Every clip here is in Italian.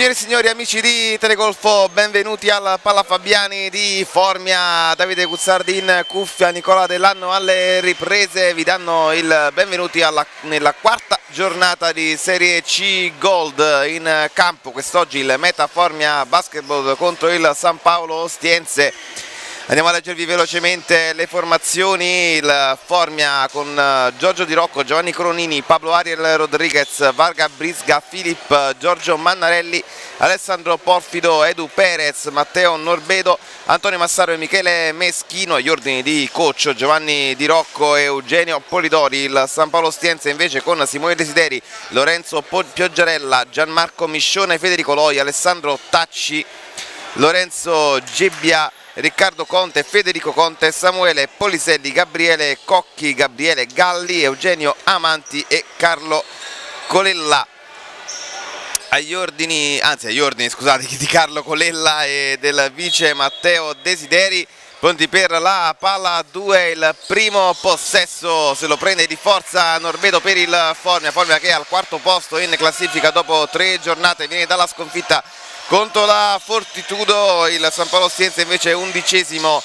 Signore e signori, amici di Telegolfo, benvenuti al Palla Fabiani di Formia. Davide Guzzardi in cuffia, Nicola Dell'Anno alle riprese. Vi danno il benvenuti alla, nella quarta giornata di Serie C Gold in campo. Quest'oggi il Meta Formia Basketball contro il San Paolo Ostiense. Andiamo a leggervi velocemente le formazioni, il Formia con eh, Giorgio Di Rocco, Giovanni Coronini, Pablo Ariel Rodriguez, Varga Brisga, Filip, Giorgio Mannarelli, Alessandro Porfido, Edu Perez, Matteo Norbedo, Antonio Massaro e Michele Meschino, gli ordini di coach Giovanni Di Rocco e Eugenio Polidori, il San Paolo Stienza invece con Simone Desideri, Lorenzo Pioggiarella, Gianmarco Miscione, Federico Loi, Alessandro Tacci, Lorenzo Gebbia, Riccardo Conte, Federico Conte, Samuele Poliselli, Gabriele Cocchi, Gabriele Galli, Eugenio Amanti e Carlo Colella. Agli ordini, anzi agli ordini scusate di Carlo Colella e del vice Matteo Desideri pronti per la palla 2 il primo possesso se lo prende di forza Norvedo per il Formia Formia che è al quarto posto in classifica dopo tre giornate viene dalla sconfitta contro la Fortitudo il San Paolo Sienza invece è undicesimo.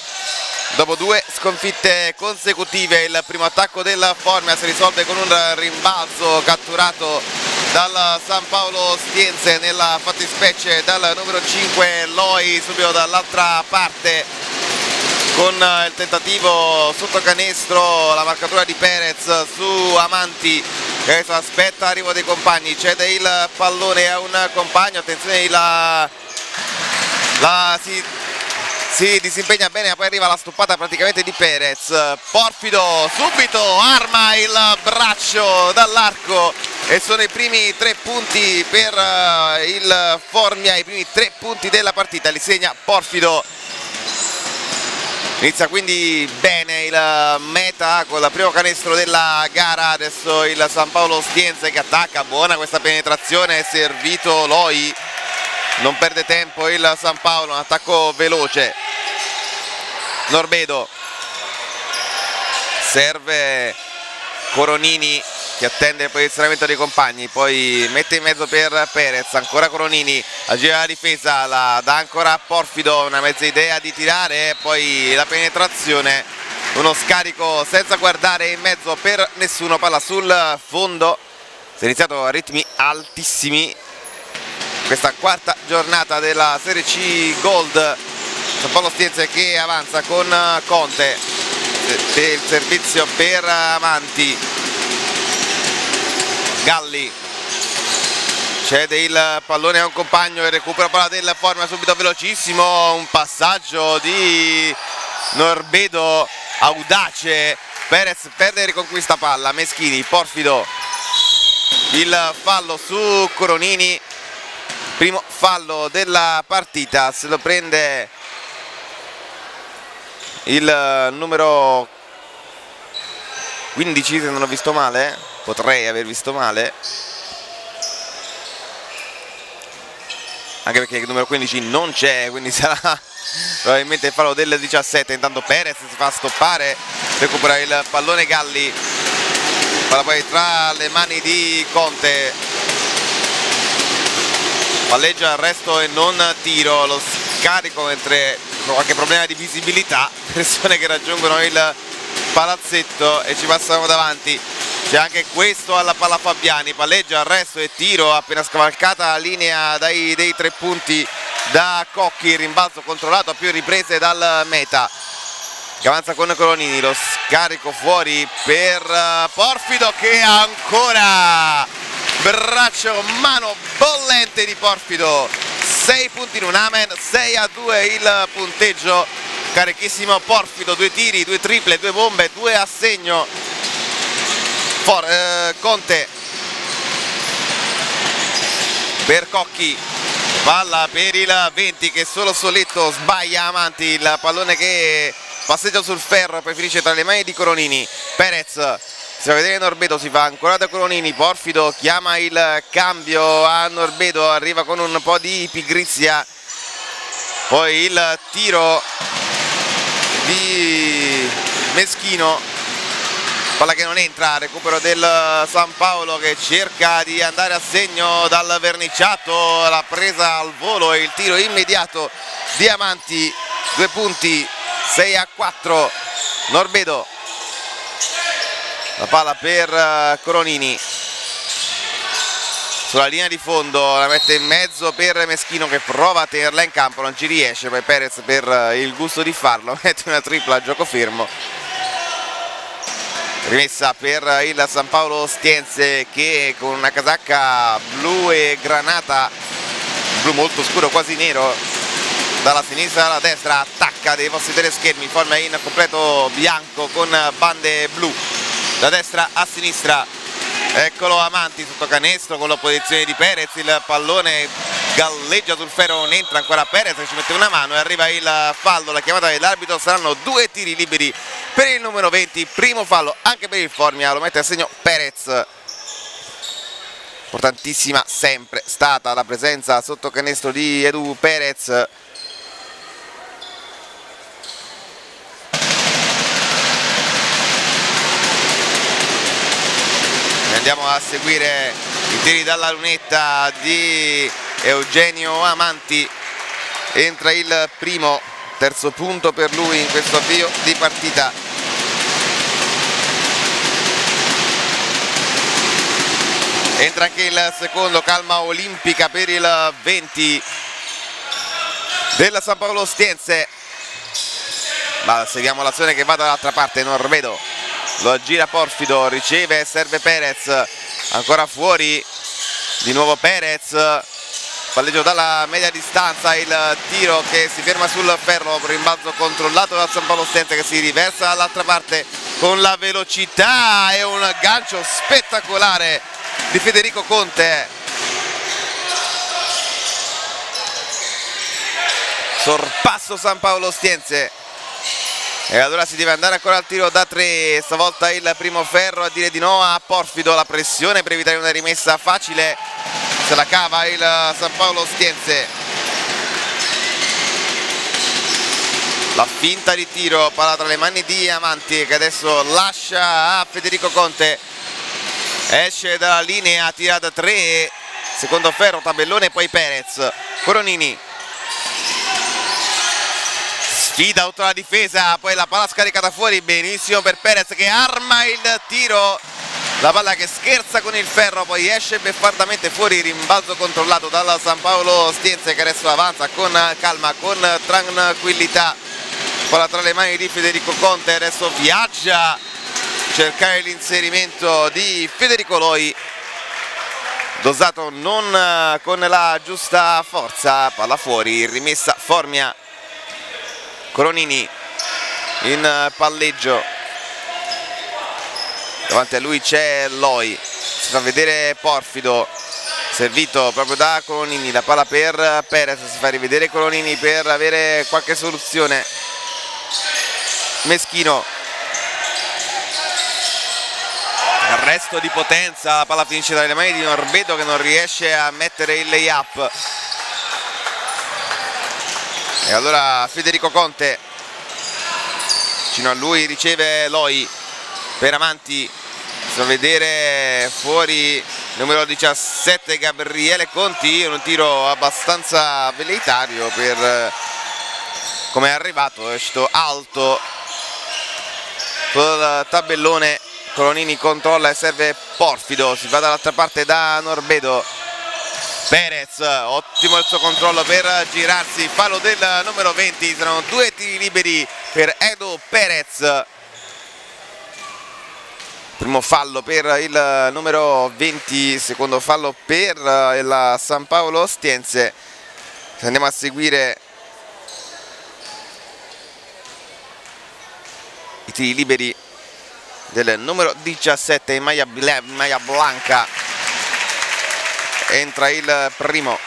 Dopo due sconfitte consecutive il primo attacco della Formia si risolve con un rimbalzo catturato dal San Paolo Stienze nella fattispecie dal numero 5 Loi subito dall'altra parte con il tentativo sotto canestro la marcatura di Perez su Amanti. Che adesso aspetta l'arrivo dei compagni cede il pallone a un compagno attenzione la, la si, si, disimpegna bene ma poi arriva la stoppata praticamente di Perez. Porfido subito arma il braccio dall'arco e sono i primi tre punti per uh, il Formia i primi tre punti della partita. Li segna Porfido Inizia quindi bene il meta con il primo canestro della gara, adesso il San Paolo Stienze che attacca, buona questa penetrazione, servito Loi, non perde tempo il San Paolo, un attacco veloce, Norbedo, serve Coronini che attende il posizionamento dei compagni, poi mette in mezzo per Perez, ancora Coronini, aggira la difesa, la dà ancora a Porfido, una mezza idea di tirare, poi la penetrazione, uno scarico senza guardare in mezzo per nessuno, palla sul fondo, si è iniziato a ritmi altissimi questa quarta giornata della Serie C Gold, San Paolo Stienze che avanza con Conte, il servizio per Amanti, Galli. Cede il pallone a un compagno e recupera palla della forma subito velocissimo. Un passaggio di Norbedo audace. Perez perde e riconquista palla. Meschini, Porfido. Il fallo su Coronini. Primo fallo della partita. Se lo prende il numero 15 se non ho visto male potrei aver visto male. Anche perché il numero 15 non c'è quindi sarà probabilmente il fallo del 17 intanto Perez si fa stoppare recupera il pallone Galli. Palla poi tra le mani di Conte. Palleggia arresto e non tiro. Lo scarico mentre qualche problema di visibilità. Persone che raggiungono il palazzetto e ci passano davanti. C'è anche questo alla palla Fabiani palleggia arresto e tiro appena scavalcata la linea dai, dei tre punti da Cocchi rimbalzo controllato a più riprese dal meta. Che avanza con Colonini lo scarico fuori per eh, Porfido che ancora braccio mano bollente di Porfido. 6 punti in un amen 6 a 2 il punteggio carichissimo Porfido due tiri due triple due bombe due a segno. For, eh, Conte. Per Cocchi palla per il 20 che solo Soletto sbaglia avanti il pallone che passeggia sul ferro poi finisce tra le mani di Coronini. Perez si va a vedere Norbedo si fa ancora da Coronini Porfido chiama il cambio a Norbedo arriva con un po' di pigrizia. Poi il tiro di Meschino. Palla che non entra, recupero del San Paolo che cerca di andare a segno dal verniciato, la presa al volo e il tiro immediato. Diamanti, due punti, 6 a 4, Norbedo, la palla per eh, Coronini, sulla linea di fondo la mette in mezzo per Meschino che prova a tenerla in campo, non ci riesce, poi Perez per eh, il gusto di farlo mette una tripla a gioco fermo. Rimessa per il San Paolo Ostiense che con una casacca blu e granata blu molto scuro quasi nero dalla sinistra alla destra attacca dei vostri teleschermi forma in completo bianco con bande blu. Da destra a sinistra eccolo Amanti sotto canestro con l'opposizione di Perez il pallone galleggia sul ferro non entra ancora Perez ci mette una mano e arriva il fallo la chiamata dell'arbitro saranno due tiri liberi per il numero 20 primo fallo anche per il Formia lo mette a segno Perez. Importantissima sempre stata la presenza sotto canestro di Edu Perez andiamo a seguire i tiri dalla lunetta di Eugenio Amanti. Entra il primo terzo punto per lui in questo avvio di partita. Entra anche il secondo calma olimpica per il 20 della San Paolo Stiense ma seguiamo l'azione che va dall'altra parte Norvedo lo gira Porfido, riceve, serve Perez, ancora fuori, di nuovo Perez, palleggio dalla media distanza, il tiro che si ferma sul ferro, rimbalzo controllato da San Paolo Stente che si riversa dall'altra parte con la velocità. E un gancio spettacolare di Federico Conte. Sorpasso San Paolo Stiense e allora si deve andare ancora al tiro da tre. Stavolta il primo ferro a dire di no a Porfido la pressione per evitare una rimessa facile. Se la cava il San Paolo Stiense la finta di tiro palla tra le mani di Amanti che adesso lascia a Federico Conte. Esce dalla linea tira da tre. Secondo ferro tabellone poi Perez. Coronini sfida auto la difesa poi la palla scaricata fuori benissimo per Perez che arma il tiro. La palla che scherza con il ferro poi esce beffardamente fuori rimbalzo controllato dalla San Paolo Stienze che adesso avanza con calma con tranquillità. Palla tra le mani di Federico Conte adesso viaggia cercare l'inserimento di Federico Loi. Dosato non con la giusta forza palla fuori rimessa Formia Coronini in palleggio. Davanti a lui c'è Loi. Si fa vedere Porfido servito proprio da Colonini la palla per Perez si fa rivedere Colonini per avere qualche soluzione. Meschino. Arresto di potenza la palla finisce dalle mani di Norbedo che non riesce a mettere il lay up e allora Federico Conte vicino a lui riceve Loi per avanti. Fa vedere fuori numero 17 Gabriele Conti un tiro abbastanza velleitario per come è arrivato è uscito alto sul tabellone. Colonini controlla e serve Porfido si va dall'altra parte da Norbedo Perez, ottimo il suo controllo per girarsi, fallo del numero 20, saranno due tiri liberi per Edo Perez. Primo fallo per il numero 20, secondo fallo per il San Paolo Ostiense. Andiamo a seguire i tiri liberi del numero 17 in maglia, maglia blanca entra il primo.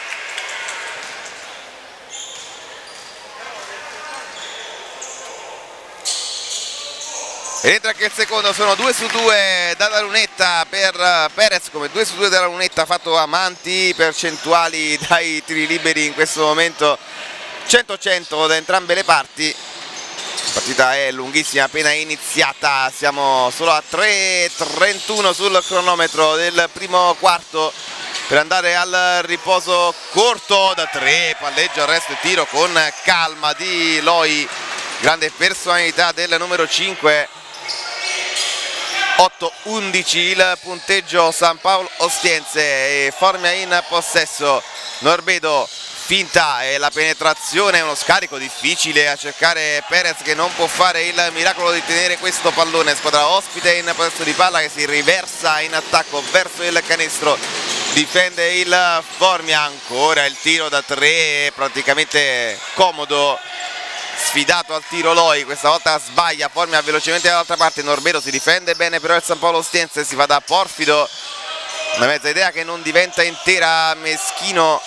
Entra anche il secondo sono 2 su 2 dalla lunetta per Perez come 2 su 2 dalla lunetta fatto amanti percentuali dai tiri liberi in questo momento 100-100 da entrambe le parti partita è lunghissima, appena iniziata, siamo solo a 3.31 sul cronometro del primo quarto. Per andare al riposo corto da 3, palleggio, arresto e tiro con calma di Loi, grande personalità del numero 5. 8-11 il punteggio San Paolo Ostiense e Formia in possesso. Norbedo finta e la penetrazione è uno scarico difficile a cercare Perez che non può fare il miracolo di tenere questo pallone. Squadra ospite in possesso di palla che si riversa in attacco verso il canestro. Difende il Formia. Ancora il tiro da tre praticamente comodo sfidato al tiro Loi. Questa volta sbaglia Formia velocemente dall'altra parte. Norbedo si difende bene però il San Paolo Ostiense si va da Porfido. Una mezza idea che non diventa intera Meschino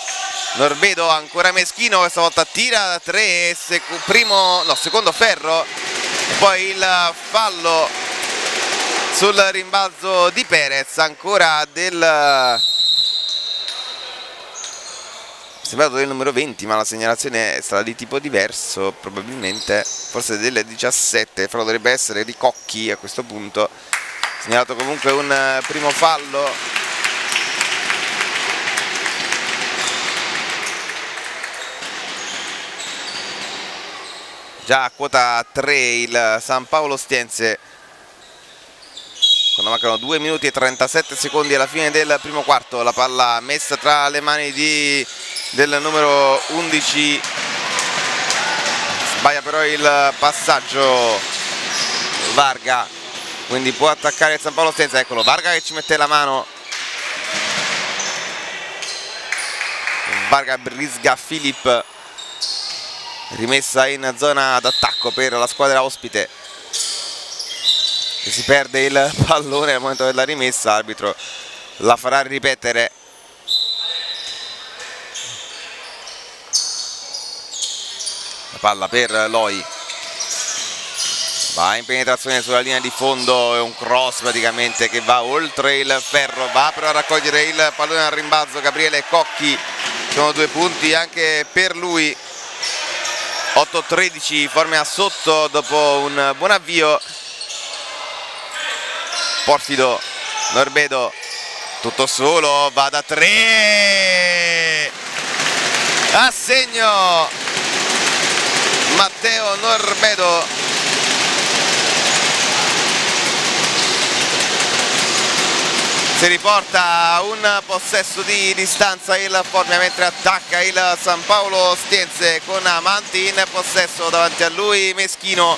Norvedo ancora Meschino questa volta tira da 3 primo, no, secondo ferro. Poi il fallo sul rimbalzo di Perez ancora del sembrato del numero 20 ma la segnalazione stata di tipo diverso probabilmente forse del 17 però dovrebbe essere di Cocchi a questo punto. Segnalato comunque un primo fallo già a quota 3 il San Paolo Stienze. Quando mancano 2 minuti e 37 secondi alla fine del primo quarto la palla messa tra le mani di, del numero 11 sbaglia però il passaggio Varga. Quindi può attaccare il San Paolo Stienze. Eccolo Varga che ci mette la mano. Varga brisga Filippo rimessa in zona d'attacco per la squadra ospite. Si perde il pallone al momento della rimessa l'arbitro la farà ripetere. La palla per Loi. Va in penetrazione sulla linea di fondo è un cross praticamente che va oltre il ferro va però a raccogliere il pallone al rimbalzo. Gabriele Cocchi sono due punti anche per lui 8-13 Formia sotto dopo un buon avvio. Porfido Norbedo tutto solo va da 3 a segno Matteo Norbedo si riporta un possesso di distanza il Formia mentre attacca il San Paolo Stienze con Amanti in possesso davanti a lui Meschino.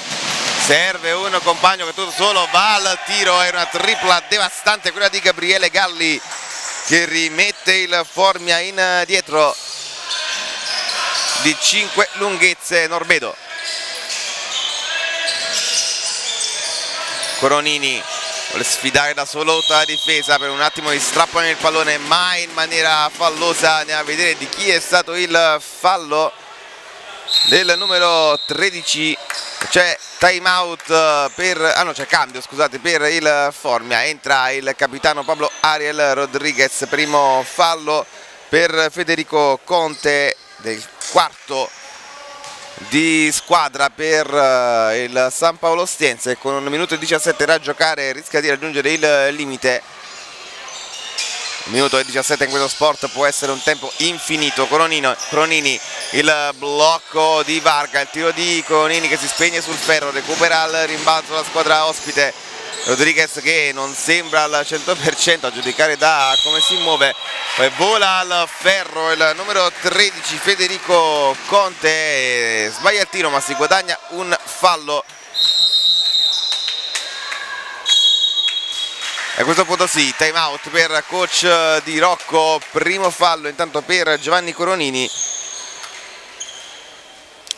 Serve un compagno che tutto solo va al tiro è una tripla devastante quella di Gabriele Galli che rimette il Formia in dietro. Di 5 lunghezze Norbedo. Coronini vuole sfidare da solo la difesa per un attimo gli strappano il pallone mai in maniera fallosa andiamo a vedere di chi è stato il fallo del numero 13 c'è time out per ah no c'è cambio scusate per il Formia. Entra il capitano Pablo Ariel Rodriguez primo fallo per Federico Conte del quarto di squadra per uh, il San Paolo Stiense con un minuto e 17 da giocare rischia di raggiungere il limite. Un minuto e 17 in questo sport può essere un tempo infinito. Coronino, Coronini il blocco di Varga il tiro di Coronini che si spegne sul ferro recupera il rimbalzo la squadra ospite Rodriguez che non sembra al 100% a giudicare da come si muove. Poi vola al ferro il numero 13 Federico Conte sbaglia il tiro ma si guadagna un fallo. A questo punto sì, time out per coach di Rocco. Primo fallo intanto per Giovanni Coronini.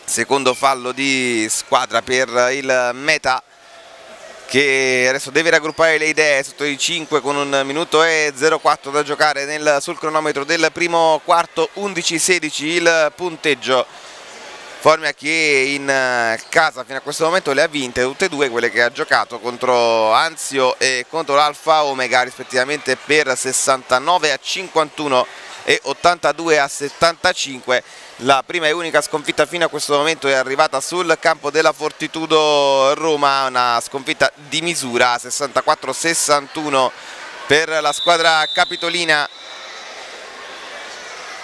Secondo fallo di squadra per il Meta che adesso deve raggruppare le idee sotto i 5 con un minuto e 04 da giocare nel, sul cronometro del primo quarto 11-16 il punteggio. Formia che in eh, casa fino a questo momento le ha vinte tutte e due quelle che ha giocato contro Anzio e contro l'Alfa Omega rispettivamente per 69 a 51 e 82 a 75 la prima e unica sconfitta fino a questo momento è arrivata sul campo della Fortitudo Roma, una sconfitta di misura 64-61 per la squadra capitolina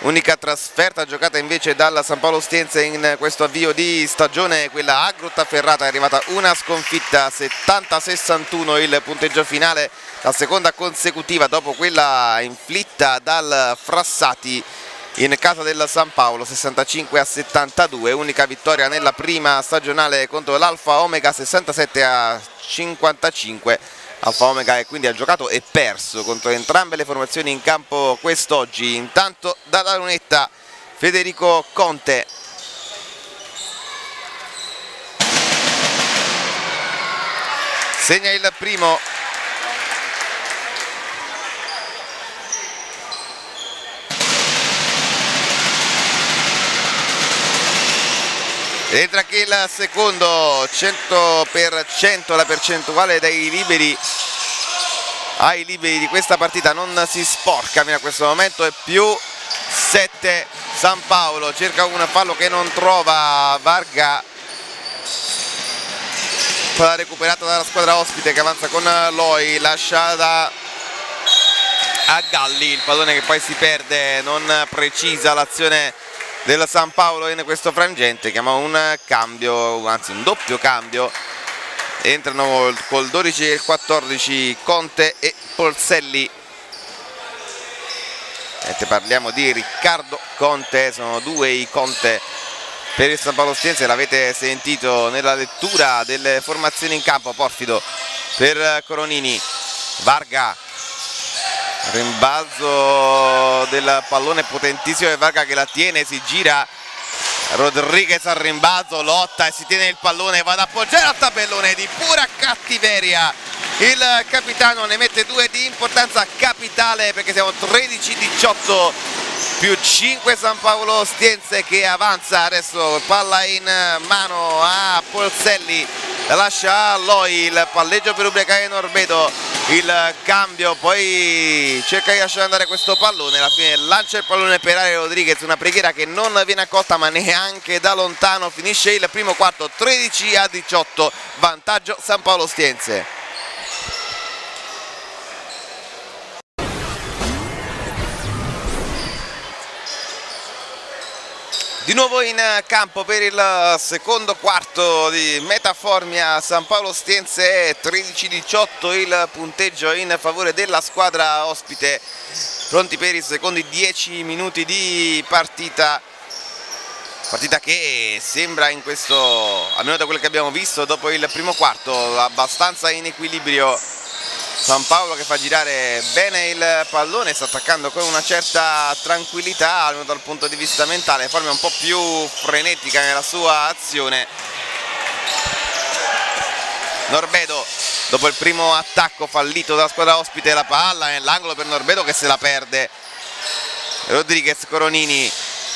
unica trasferta giocata invece dalla San Paolo Stienze in questo avvio di stagione quella a Grottaferrata è arrivata una sconfitta 70-61 il punteggio finale la seconda consecutiva dopo quella inflitta dal Frassati in casa del San Paolo 65 a 72 unica vittoria nella prima stagionale contro l'Alfa Omega 67 a 55 Alfa Omega e quindi ha giocato e perso contro entrambe le formazioni in campo quest'oggi. Intanto dalla lunetta Federico Conte. Segna il primo entra anche il secondo 100% la percentuale dai liberi ai liberi di questa partita. Non si sporca fino a questo momento è più 7 San Paolo cerca un fallo che non trova Varga. Palla recuperata dalla squadra ospite che avanza con Loi lasciata a Galli. Il pallone che poi si perde non precisa l'azione del San Paolo in questo frangente chiama un cambio anzi un doppio cambio. Entrano col 12 e il 14 Conte e Polselli. E parliamo di Riccardo Conte sono due i Conte per il San Paolo Stiense l'avete sentito nella lettura delle formazioni in campo Porfido per Coronini Varga rimbalzo del pallone potentissimo di Varga che la tiene, si gira Rodriguez al rimbalzo, lotta e si tiene il pallone, va ad appoggiare al tabellone di pura cattiveria. Il capitano ne mette due di importanza capitale perché siamo 13-18 più 5 San Paolo Stienze che avanza. Adesso palla in mano a Polselli lascia a Loi il palleggio per Ubriacare Norbedo il cambio poi cerca di lasciare andare questo pallone alla fine lancia il pallone per Aria Rodriguez una preghiera che non viene accolta ma neanche da lontano finisce il primo quarto 13 a 18 vantaggio San Paolo Stienze. Di nuovo in campo per il secondo quarto di Metaformia San Paolo Stiense 13-18 il punteggio in favore della squadra ospite. Pronti per i secondi 10 minuti di partita partita che sembra in questo almeno da quello che abbiamo visto dopo il primo quarto abbastanza in equilibrio San Paolo che fa girare bene il pallone, sta attaccando con una certa tranquillità almeno dal punto di vista mentale, forma un po' più frenetica nella sua azione. Norbedo dopo il primo attacco fallito dalla squadra ospite la palla nell'angolo per Norbedo che se la perde. Rodriguez Coronini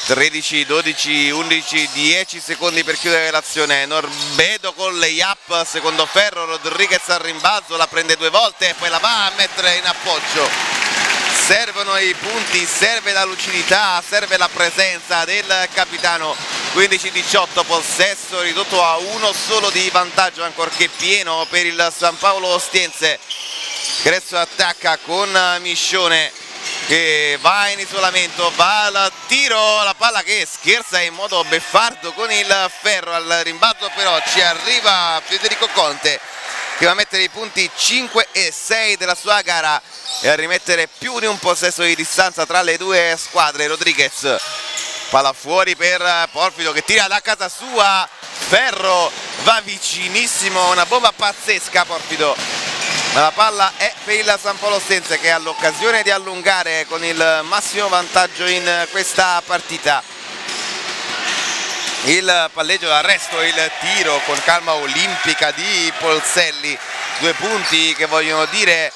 13, 12, 11, 10 secondi per chiudere l'azione. Norbedo con layup, secondo ferro Rodriguez al rimbalzo, la prende due volte e poi la va a mettere in appoggio. Servono i punti, serve la lucidità, serve la presenza del capitano. 15-18 possesso ridotto a uno solo di vantaggio ancorché pieno per il San Paolo Ostiense. Crezzo attacca con Miscione che va in isolamento, va al tiro, la palla che scherza in modo beffardo con il ferro al rimbalzo però ci arriva Federico Conte che va a mettere i punti 5 e 6 della sua gara e a rimettere più di un possesso di distanza tra le due squadre. Rodriguez palla fuori per Porfido che tira da casa sua. Ferro va vicinissimo una bomba pazzesca Porfido ma la palla è per il San Paolo Stenze che ha l'occasione di allungare con il massimo vantaggio in questa partita. Il palleggio d'arresto, il tiro con calma olimpica di Polselli. Due punti che vogliono dire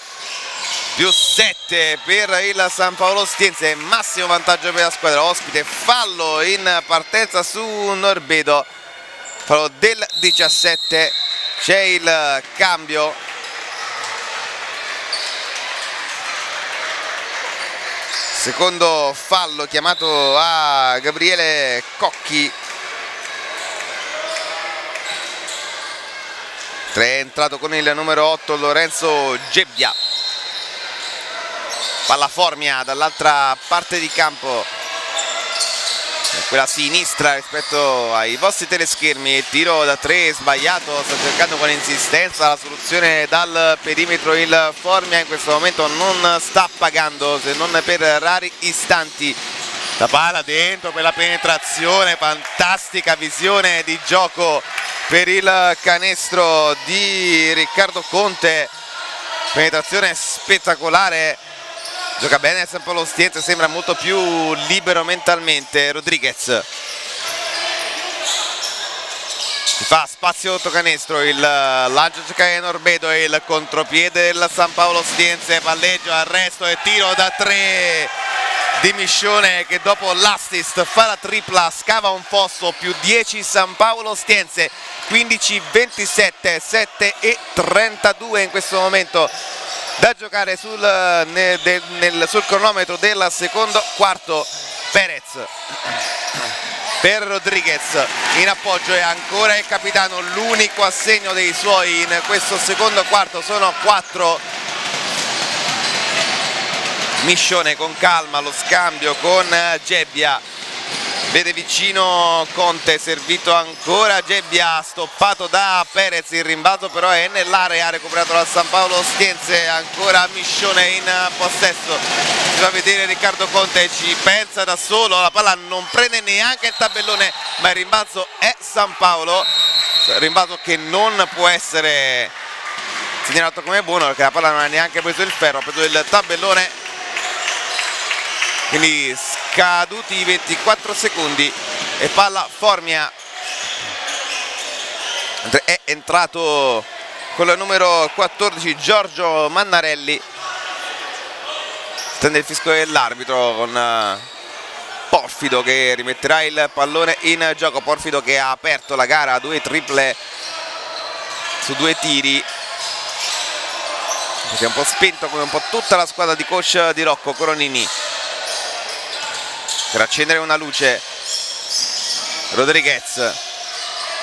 più 7 per il San Paolo Stiense massimo vantaggio per la squadra. Ospite fallo in partenza su Norbedo. Fallo del 17 c'è il cambio secondo fallo chiamato a Gabriele Cocchi. È entrato con il numero 8 Lorenzo Gebbia. Palla Formia dall'altra parte di campo quella sinistra rispetto ai vostri teleschermi tiro da 3 sbagliato sta cercando con insistenza la soluzione dal perimetro il Formia in questo momento non sta pagando se non per rari istanti. La palla dentro per la penetrazione fantastica visione di gioco per il canestro di Riccardo Conte. Penetrazione spettacolare gioca bene San Paolo Stienze sembra molto più libero mentalmente. Rodriguez. Si fa spazio sotto canestro il lancio cerca Norbedo e il contropiede del San Paolo Stienze palleggio, arresto e tiro da tre di Miscione che dopo l'assist fa la tripla, scava un fosso più 10 San Paolo Stienze 15, 27, 7 e 32 in questo momento da giocare sul, nel, nel, sul cronometro del secondo quarto Perez. Per Rodriguez. In appoggio è ancora il capitano. L'unico assegno dei suoi in questo secondo quarto sono 4 Miscione con calma lo scambio con Gebbia vede vicino Conte servito ancora Gebbia stoppato da Perez il rimbalzo però è nell'area recuperato da San Paolo Stienze ancora Miscione in possesso. Si fa vedere Riccardo Conte ci pensa da solo la palla non prende neanche il tabellone ma il rimbalzo è San Paolo. Rimbalzo che non può essere segnalato come buono perché la palla non ha neanche preso il ferro ha preso il tabellone quindi scaduti i 24 secondi e palla Formia. È entrato con il numero 14 Giorgio Mannarelli. Stende il fisco dell'arbitro con eh, Porfido che rimetterà il pallone in gioco. Porfido che ha aperto la gara a due triple su due tiri. Si è un po' spento come un po' tutta la squadra di coach di Rocco Coronini per accendere una luce Rodriguez.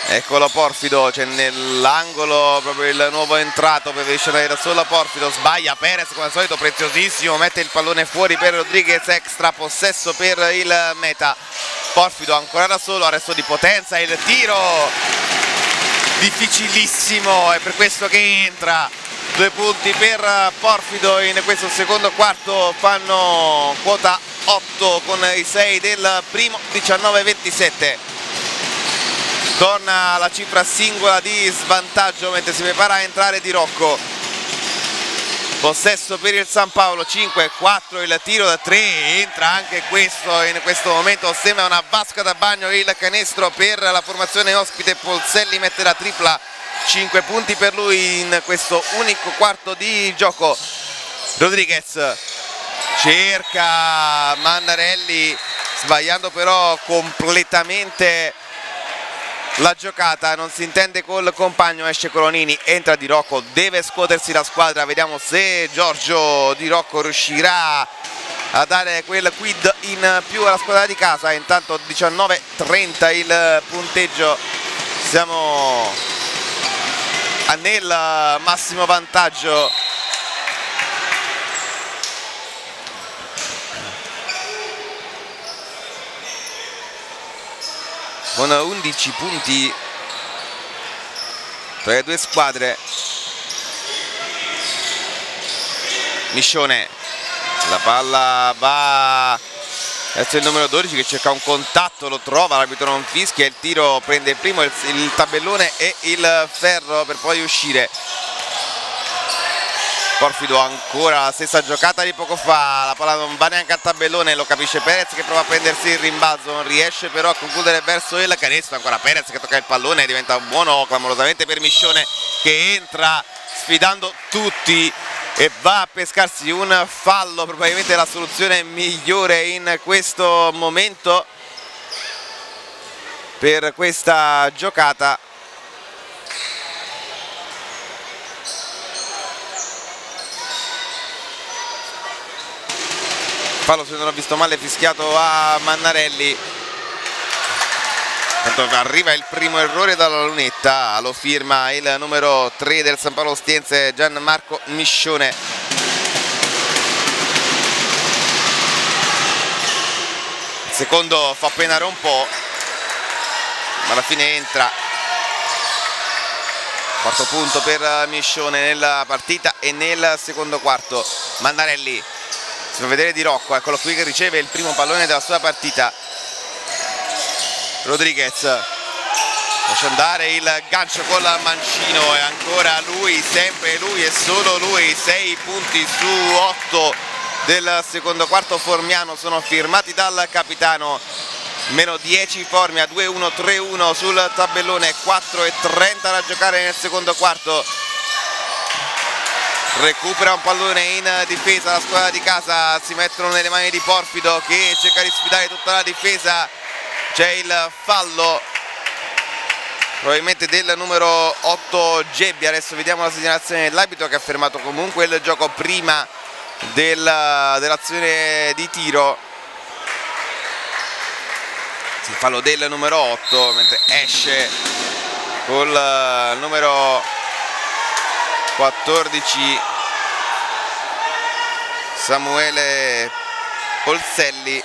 Eccolo Porfido c'è nell'angolo proprio il nuovo entrato preferisce andare da solo. Porfido sbaglia Perez come al solito preziosissimo mette il pallone fuori per Rodriguez extra possesso per il meta. Porfido ancora da solo arresto di potenza il tiro difficilissimo è per questo che entra. Due punti per Porfido in questo secondo quarto fanno quota 8 con i 6 del primo 19-27 torna la cifra singola di svantaggio mentre si prepara a entrare Di Rocco. Possesso per il San Paolo 5-4 il tiro da 3 entra anche questo in questo momento sembra una vasca da bagno il canestro per la formazione ospite Polselli mette la tripla 5 punti per lui in questo unico quarto di gioco. Rodriguez cerca Mannarelli sbagliando però completamente la giocata. Non si intende col compagno esce Colonini entra Di Rocco deve scuotersi la squadra. Vediamo se Giorgio Di Rocco riuscirà a dare quel quid in più alla squadra di casa. Intanto 19-30 il punteggio. Siamo nel massimo vantaggio con 11 punti tra le due squadre. Miscione la palla va verso il numero 12 che cerca un contatto lo trova l'arbitro non fischia il tiro prende il primo il, il tabellone e il ferro per poi uscire Porfido ancora la stessa giocata di poco fa, la palla non va neanche al tabellone, lo capisce Perez che prova a prendersi il rimbalzo, non riesce però a concludere verso il canestro, ancora Perez che tocca il pallone, diventa buono clamorosamente per Miscione che entra sfidando tutti e va a pescarsi un fallo, probabilmente la soluzione migliore in questo momento per questa giocata fallo se non ho visto male fischiato a Mannarelli. Tanto arriva il primo errore dalla lunetta lo firma il numero 3 del San Paolo Stiense Gianmarco Miscione. Il secondo fa penare un po' ma alla fine entra. Quarto punto per Miscione nella partita e nel secondo quarto. Mannarelli si fa vedere di Rocco eccolo qui che riceve il primo pallone della sua partita. Rodriguez lascia andare il gancio con la mancino e ancora lui sempre lui e solo lui 6 punti su 8 del secondo quarto Formiano sono firmati dal capitano. Meno 10 Formia 2-1 3-1 sul tabellone 4 e 30 da giocare nel secondo quarto recupera un pallone in difesa la squadra di casa si mettono nelle mani di Porfido che cerca di sfidare tutta la difesa. C'è il fallo probabilmente del numero 8 Gebbi. Adesso vediamo la segnalazione dell'abito che ha fermato comunque il gioco prima del, dell'azione di tiro. Il fallo del numero 8 mentre esce col eh, numero 14 Samuele Polselli.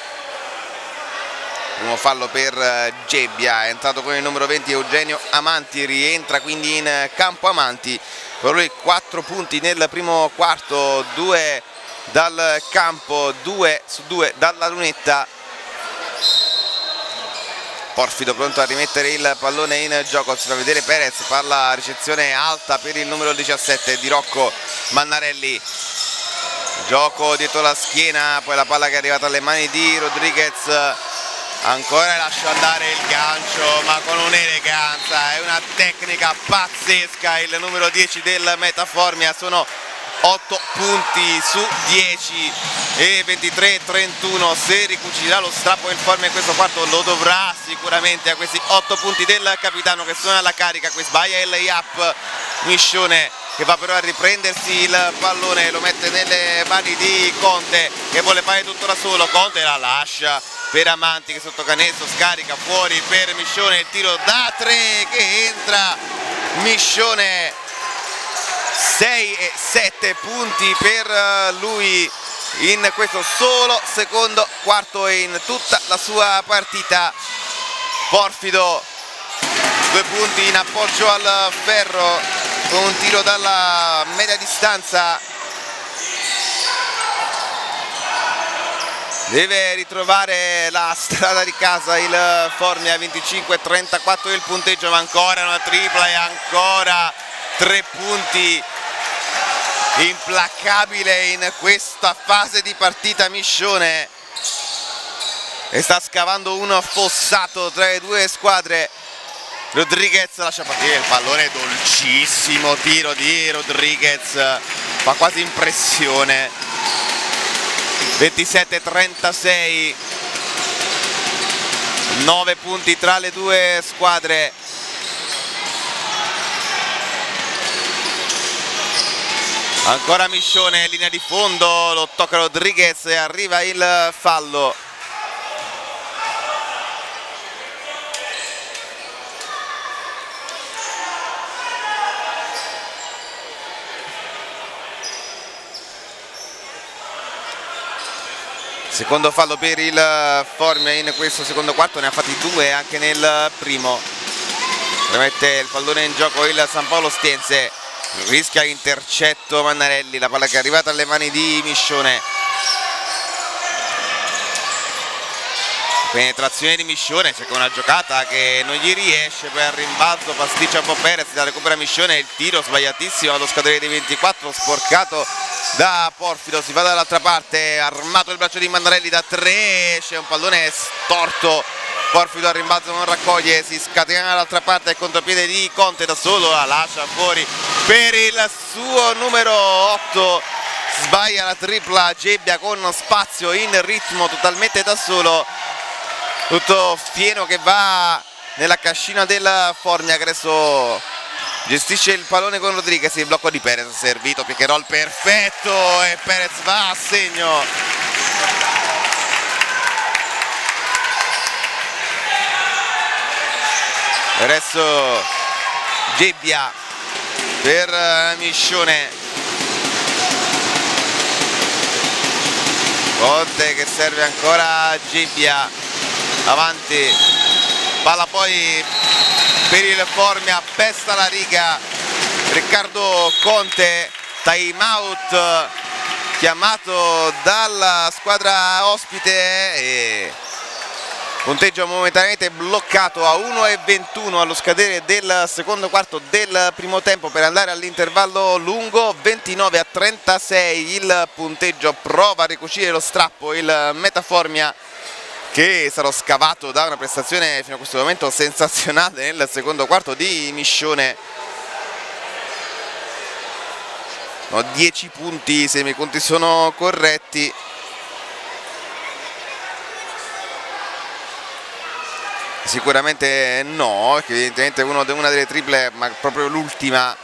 Primo fallo per eh, Gebbia. È entrato con il numero 20 Eugenio Amanti. Rientra quindi in campo Amanti. Per lui 4 punti nel primo quarto 2 dal campo 2 su 2 dalla lunetta Porfido pronto a rimettere il pallone in gioco, si fa vedere Perez, palla ricezione alta per il numero 17 di Rocco Mannarelli. Gioco dietro la schiena, poi la palla che è arrivata alle mani di Rodriguez. Ancora lascia andare il gancio, ma con un'eleganza, è una tecnica pazzesca il numero 10 del Metaformia, sono 8 punti su 10 e 23-31 se ricucirà lo strappo in forma in questo quarto lo dovrà sicuramente a questi 8 punti del capitano che sono alla carica. Qui sbaglia il layup. Miscione che va però a riprendersi il pallone lo mette nelle mani di Conte che vuole fare tutto da solo. Conte la lascia per Amanti che sotto canestro scarica fuori per Miscione. Il tiro da 3 che entra. Miscione 6 e 7 punti per eh, lui in questo solo secondo quarto e in tutta la sua partita. Porfido due punti in appoggio al ferro con un tiro dalla media distanza. Deve ritrovare la strada di casa il Formia 25-34 il punteggio ma ancora una tripla e ancora tre punti implacabile in questa fase di partita Miscione. E sta scavando un fossato tra le due squadre. Rodriguez lascia partire il pallone dolcissimo tiro di Rodriguez. Fa quasi impressione. 27-36 9 punti tra le due squadre ancora Miscione linea di fondo lo tocca Rodriguez e arriva il fallo. Secondo fallo per il Formia in questo secondo quarto ne ha fatti due anche nel primo. Mette il pallone in gioco il San Paolo Stiense rischia intercetto Mannarelli la palla che è arrivata alle mani di Miscione. Penetrazione di Miscione c'è una giocata che non gli riesce poi al rimbalzo pasticcia un po' Perez la recupera Miscione il tiro sbagliatissimo allo scadere dei 24 sporcato da Porfido si va dall'altra parte armato il braccio di Mannarelli da 3 c'è un pallone storto Porfido al rimbalzo non raccoglie, si scatena dall'altra parte il contropiede di Conte da solo, la lascia fuori per il suo numero 8 sbaglia la tripla Gebbia con spazio in ritmo totalmente da solo. Tutto pieno che va nella cascina del Formia che adesso gestisce il pallone con Rodriguez il blocco di Perez servito roll perfetto e Perez va a segno adesso Gebbia per eh, Miscione. Conte che serve ancora Gebbia. Avanti. Palla poi per il Formia. Pesta la riga. Riccardo Conte. Time out. Chiamato dalla squadra ospite. E punteggio momentaneamente bloccato a 1,21 allo scadere del secondo quarto del primo tempo per andare all'intervallo lungo 29 a 36 il punteggio prova a ricucire lo strappo il Metaformia che sarà scavato da una prestazione fino a questo momento sensazionale nel secondo quarto di Miscione. No, 10 punti se i miei conti sono corretti Sicuramente no, evidentemente uno, una delle triple, ma proprio l'ultima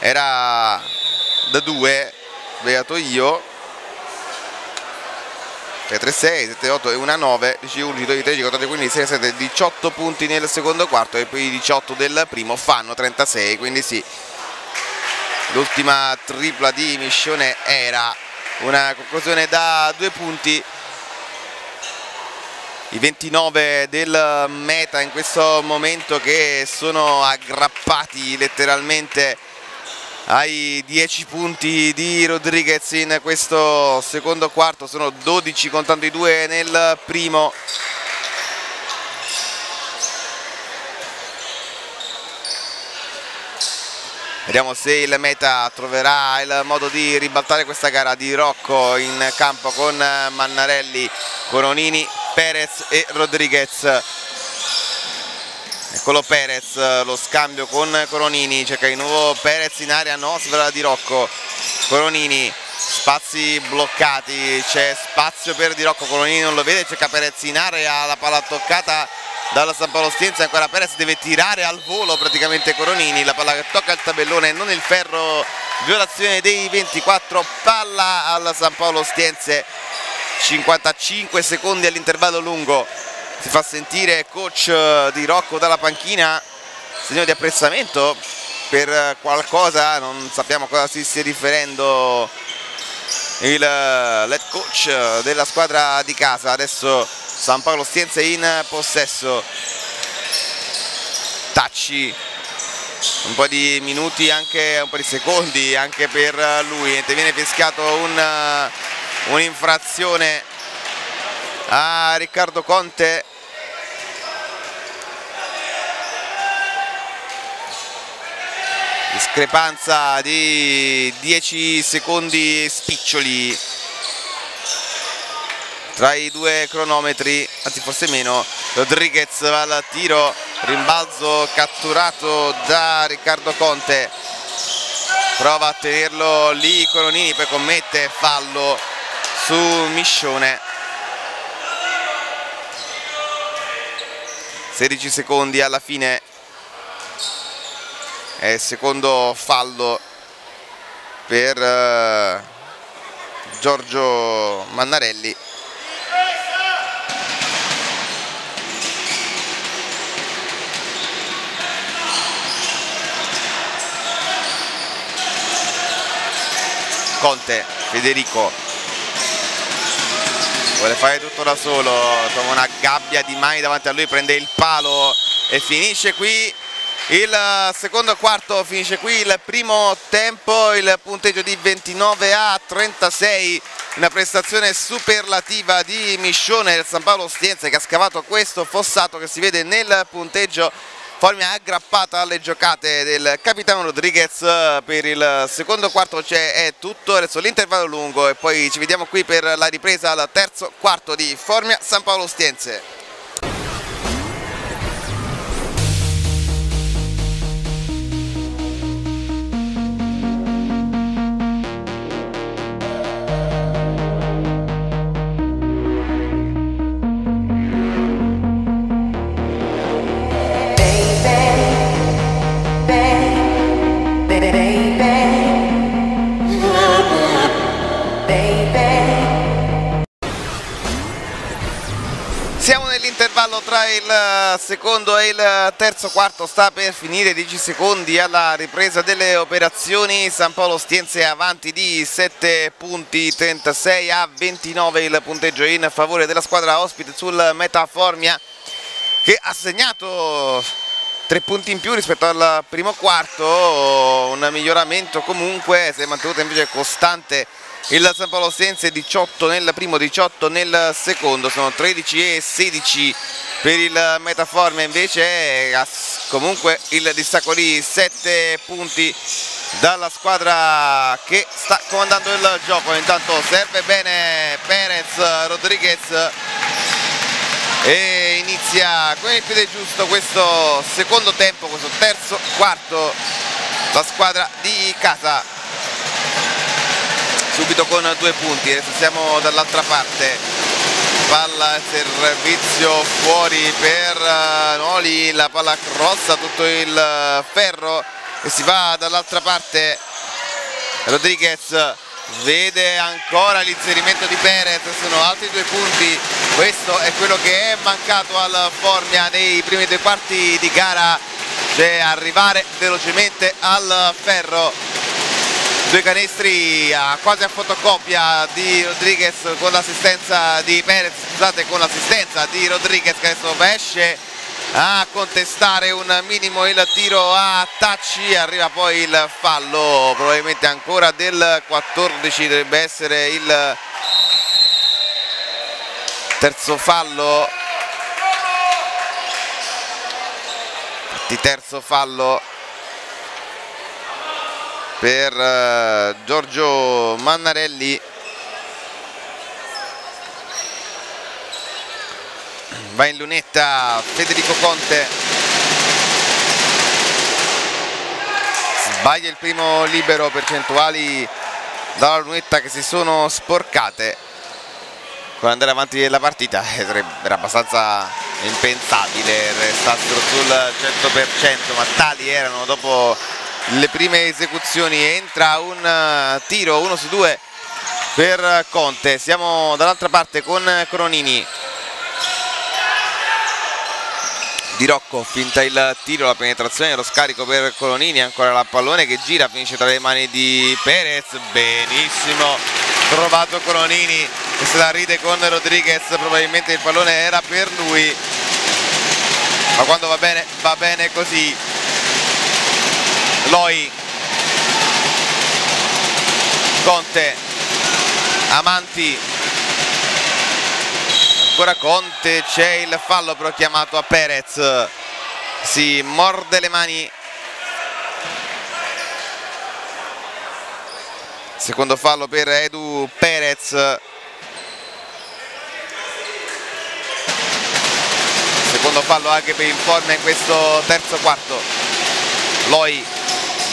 era da due, beato io. 3, 6, 7, 8 e 1, 9, 10, 11, 12, 13, 14, 15, 16, 17, 18 punti nel secondo quarto e poi 18 del primo fanno 36, quindi sì. L'ultima tripla di Miscione era una conclusione da due punti i 29 del meta in questo momento che sono aggrappati letteralmente ai 10 punti di Rodriguez in questo secondo quarto. Sono 12 contando i due nel primo. Vediamo se il Meta troverà il modo di ribaltare questa gara di Rocco in campo con Mannarelli, Coronini Perez e Rodriguez. Eccolo Perez lo scambio con Coronini cerca di nuovo Perez in area no svela di Rocco. Coronini spazi bloccati c'è spazio per Di Rocco Coronini non lo vede cerca Perez in area la palla toccata dalla San Paolo Stienza ancora Perez deve tirare al volo praticamente Coronini la palla che tocca il tabellone non il ferro violazione dei 24 palla al San Paolo Stienze 55 secondi all'intervallo lungo. Si fa sentire coach eh, di Rocco dalla panchina. Segno di apprezzamento per qualcosa non sappiamo cosa si stia riferendo il eh, lead coach della squadra di casa. Adesso San Paolo Stienza in possesso. Tacci un po' di minuti anche un po' di secondi anche per lui. Viene fischiato un un'infrazione a Riccardo Conte. Discrepanza di 10 secondi spiccioli tra i due cronometri anzi forse meno. Rodriguez va al tiro rimbalzo catturato da Riccardo Conte. Prova a tenerlo lì Coronini poi commette fallo su Miscione. 16 secondi alla fine. È secondo fallo per uh, Giorgio Mannarelli. Conte, Federico vuole fare tutto da solo trova una gabbia di mani davanti a lui prende il palo e finisce qui il secondo quarto finisce qui il primo tempo il punteggio di 29 a 36 una prestazione superlativa di Miscione del San Paolo Stienza che ha scavato questo fossato che si vede nel punteggio Formia aggrappata alle giocate del capitano Rodriguez per il secondo quarto è tutto, adesso l'intervallo lungo e poi ci vediamo qui per la ripresa al terzo quarto di Formia San Paolo Stienze. Secondo e il terzo quarto sta per finire 10 secondi alla ripresa delle operazioni. San Paolo Stienze avanti di 7 punti 36 a 29 il punteggio in favore della squadra ospite sul Metaformia che ha segnato 3 punti in più rispetto al primo quarto. Un miglioramento comunque si è mantenuto invece costante il San Paolo Sense 18 nel primo 18 nel secondo sono 13 e 16 per il Metaforme invece comunque il distacco di 7 punti dalla squadra che sta comandando il gioco. Intanto serve bene Perez Rodriguez e inizia con il piede giusto questo secondo tempo questo terzo quarto la squadra di casa subito con due punti adesso siamo dall'altra parte. Palla servizio fuori per eh, Noli la palla crossa tutto il ferro e si va dall'altra parte. Rodriguez vede ancora l'inserimento di Perez sono altri due punti. Questo è quello che è mancato al Formia nei primi due quarti di gara. Cioè arrivare velocemente al ferro due canestri a, quasi a fotocopia di Rodriguez con l'assistenza di Perez scusate con l'assistenza di Rodriguez che adesso esce a contestare un minimo il tiro a tacci. Arriva poi il fallo probabilmente ancora del 14 dovrebbe essere il terzo fallo. Terzo fallo per uh, Giorgio Mannarelli. Va in lunetta Federico Conte. Sbaglia il primo libero percentuali dalla lunetta che si sono sporcate. Con andare avanti la partita era abbastanza impensabile restassero sul 100% ma tali erano dopo le prime esecuzioni entra un eh, tiro 1 su 2 per Conte. Siamo dall'altra parte con Cronini. Di Rocco finta il tiro la penetrazione lo scarico per Colonini ancora la pallone che gira finisce tra le mani di Perez. Benissimo trovato Colonini che se la ride con Rodriguez probabilmente il pallone era per lui. Ma quando va bene va bene così Loi. Conte. Amanti. Ancora Conte c'è il fallo però chiamato a Perez. Si morde le mani. Secondo fallo per Edu Perez. Secondo fallo anche per il Forma in questo terzo quarto. Loi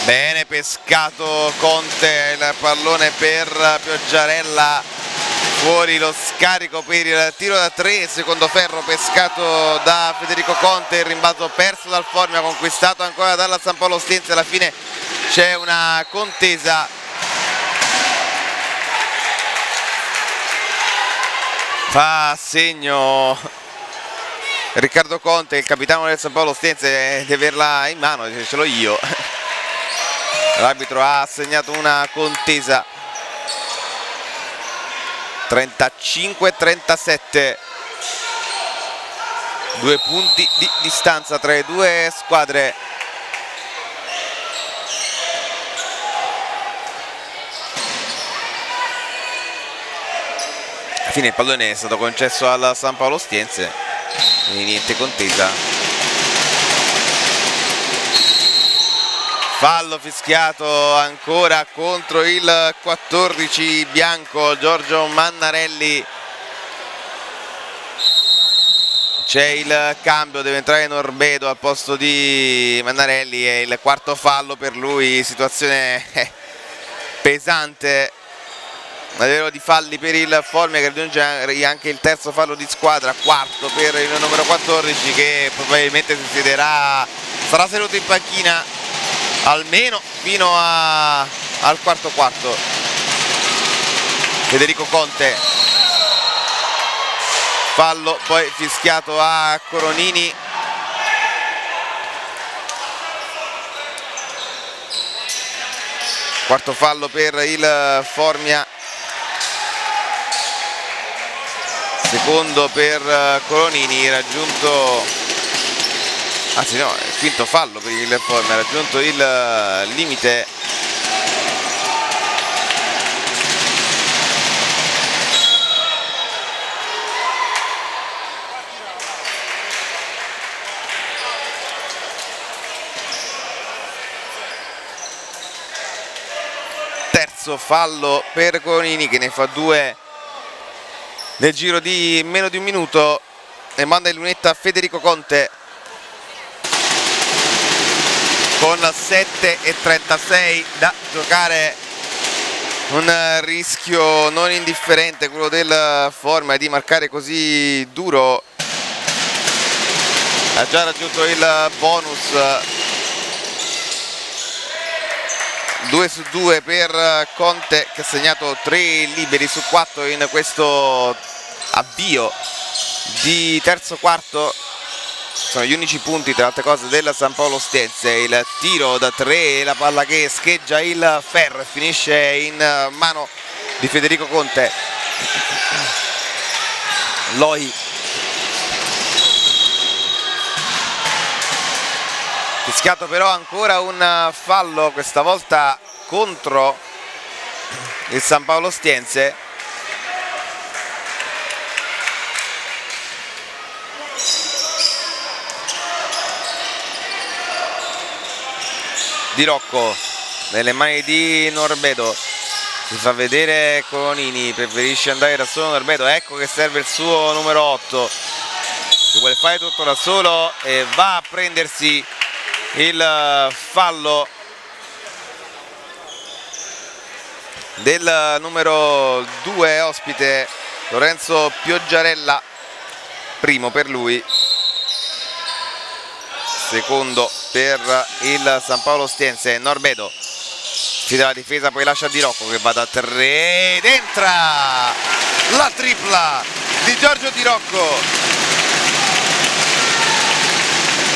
bene pescato Conte il pallone per Pioggiarella. Fuori lo scarico per il tiro da 3 secondo ferro pescato da Federico Conte il rimbalzo perso dal Formia conquistato ancora dalla San Paolo Stienza alla fine c'è una contesa. Fa segno Riccardo Conte il capitano del San Paolo Stienza di averla in mano ce l'ho io l'arbitro ha assegnato una contesa. 35-37 due punti di distanza tra le due squadre. Alla fine il pallone è stato concesso al San Paolo Stienze. Quindi niente contesa fallo fischiato ancora contro il 14 bianco Giorgio Mannarelli. C'è il cambio deve entrare Norbedo al posto di Mannarelli è il quarto fallo per lui situazione pesante. Livello di falli per il Formia che raggiunge anche il terzo fallo di squadra quarto per il numero 14 che probabilmente si siederà sarà seduto in panchina almeno fino a, al quarto quarto. Federico Conte. Fallo poi fischiato a Coronini. Quarto fallo per il Formia. Secondo per Coronini raggiunto anzi no, quinto fallo per il Formia raggiunto il limite. Terzo fallo per Conini che ne fa due nel giro di meno di un minuto e manda in lunetta Federico Conte con 7 e 36 da giocare. Un rischio non indifferente quello del Forma di marcare così duro. Ha già raggiunto il bonus. 2 su 2 per Conte che ha segnato 3 liberi su 4 in questo avvio di terzo quarto sono gli unici punti tra altre cose del San Paolo Stenze il tiro da 3 la palla che scheggia il ferro e finisce in mano di Federico Conte. Loi. Fischiato però ancora un fallo questa volta contro il San Paolo Stiense di Rocco nelle mani di Norbedo. Si fa vedere Colonini preferisce andare da solo Norbedo. Ecco che serve il suo numero 8 si vuole fare tutto da solo e va a prendersi il eh, fallo del numero 2 ospite Lorenzo Pioggiarella primo per lui secondo per il San Paolo Stiense Norbedo. Fida la difesa poi lascia Di Rocco che va da 3 ed entra la tripla di Giorgio Di Rocco.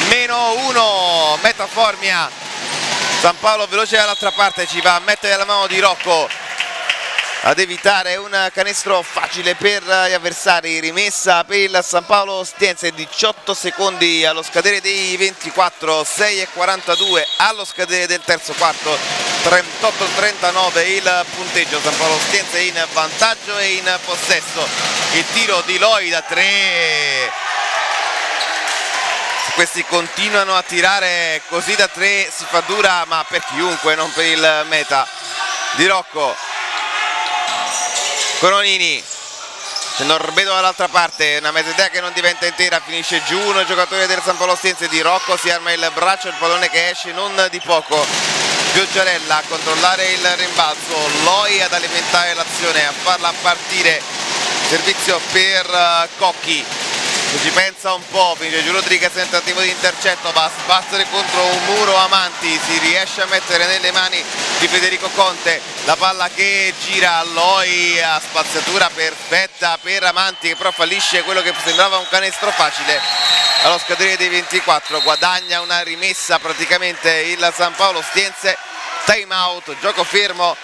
Meno uno Metaformia. San Paolo veloce dall'altra parte ci va a mettere la mano di Rocco ad evitare un canestro facile per gli avversari. Rimessa per il San Paolo Stienze 18 secondi allo scadere dei 24 6 e 42 allo scadere del terzo quarto 38-39 il punteggio. San Paolo Stienze in vantaggio e in possesso. Il tiro di Loi da 3 questi continuano a tirare così da tre si fa dura ma per chiunque non per il meta di Rocco Coronini Norbedo dall'altra parte una mezza idea che non diventa intera finisce giù un giocatore del San Paolo Stense di Rocco si arma il braccio il pallone che esce non di poco. Pioggiarella a controllare il rimbalzo Loi ad alimentare l'azione a farla partire. Servizio per eh, Cocchi. se ci pensa un po', finisce Giù Rodriguez tentativo di intercetto, va a sbattere contro un muro Amanti, si riesce a mettere nelle mani di Federico Conte, la palla che gira a Loi a spaziatura perfetta per Amanti che però fallisce quello che sembrava un canestro facile. Allo scadere dei 24, guadagna una rimessa praticamente il San Paolo Stienze, time out, gioco fermo.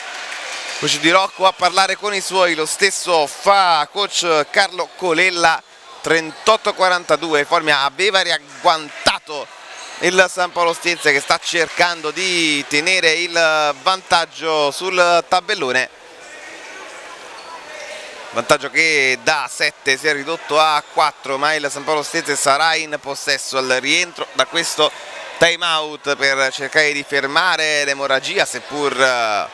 Coach di Rocco a parlare con i suoi, lo stesso fa coach Carlo Colella 38-42 Formia aveva riagguantato il San Paolo Stienze che sta cercando di tenere il vantaggio sul tabellone. Vantaggio che da 7 si è ridotto a 4 ma il San Paolo Stienze sarà in possesso al rientro da questo time out per cercare di fermare l'emorragia seppur eh,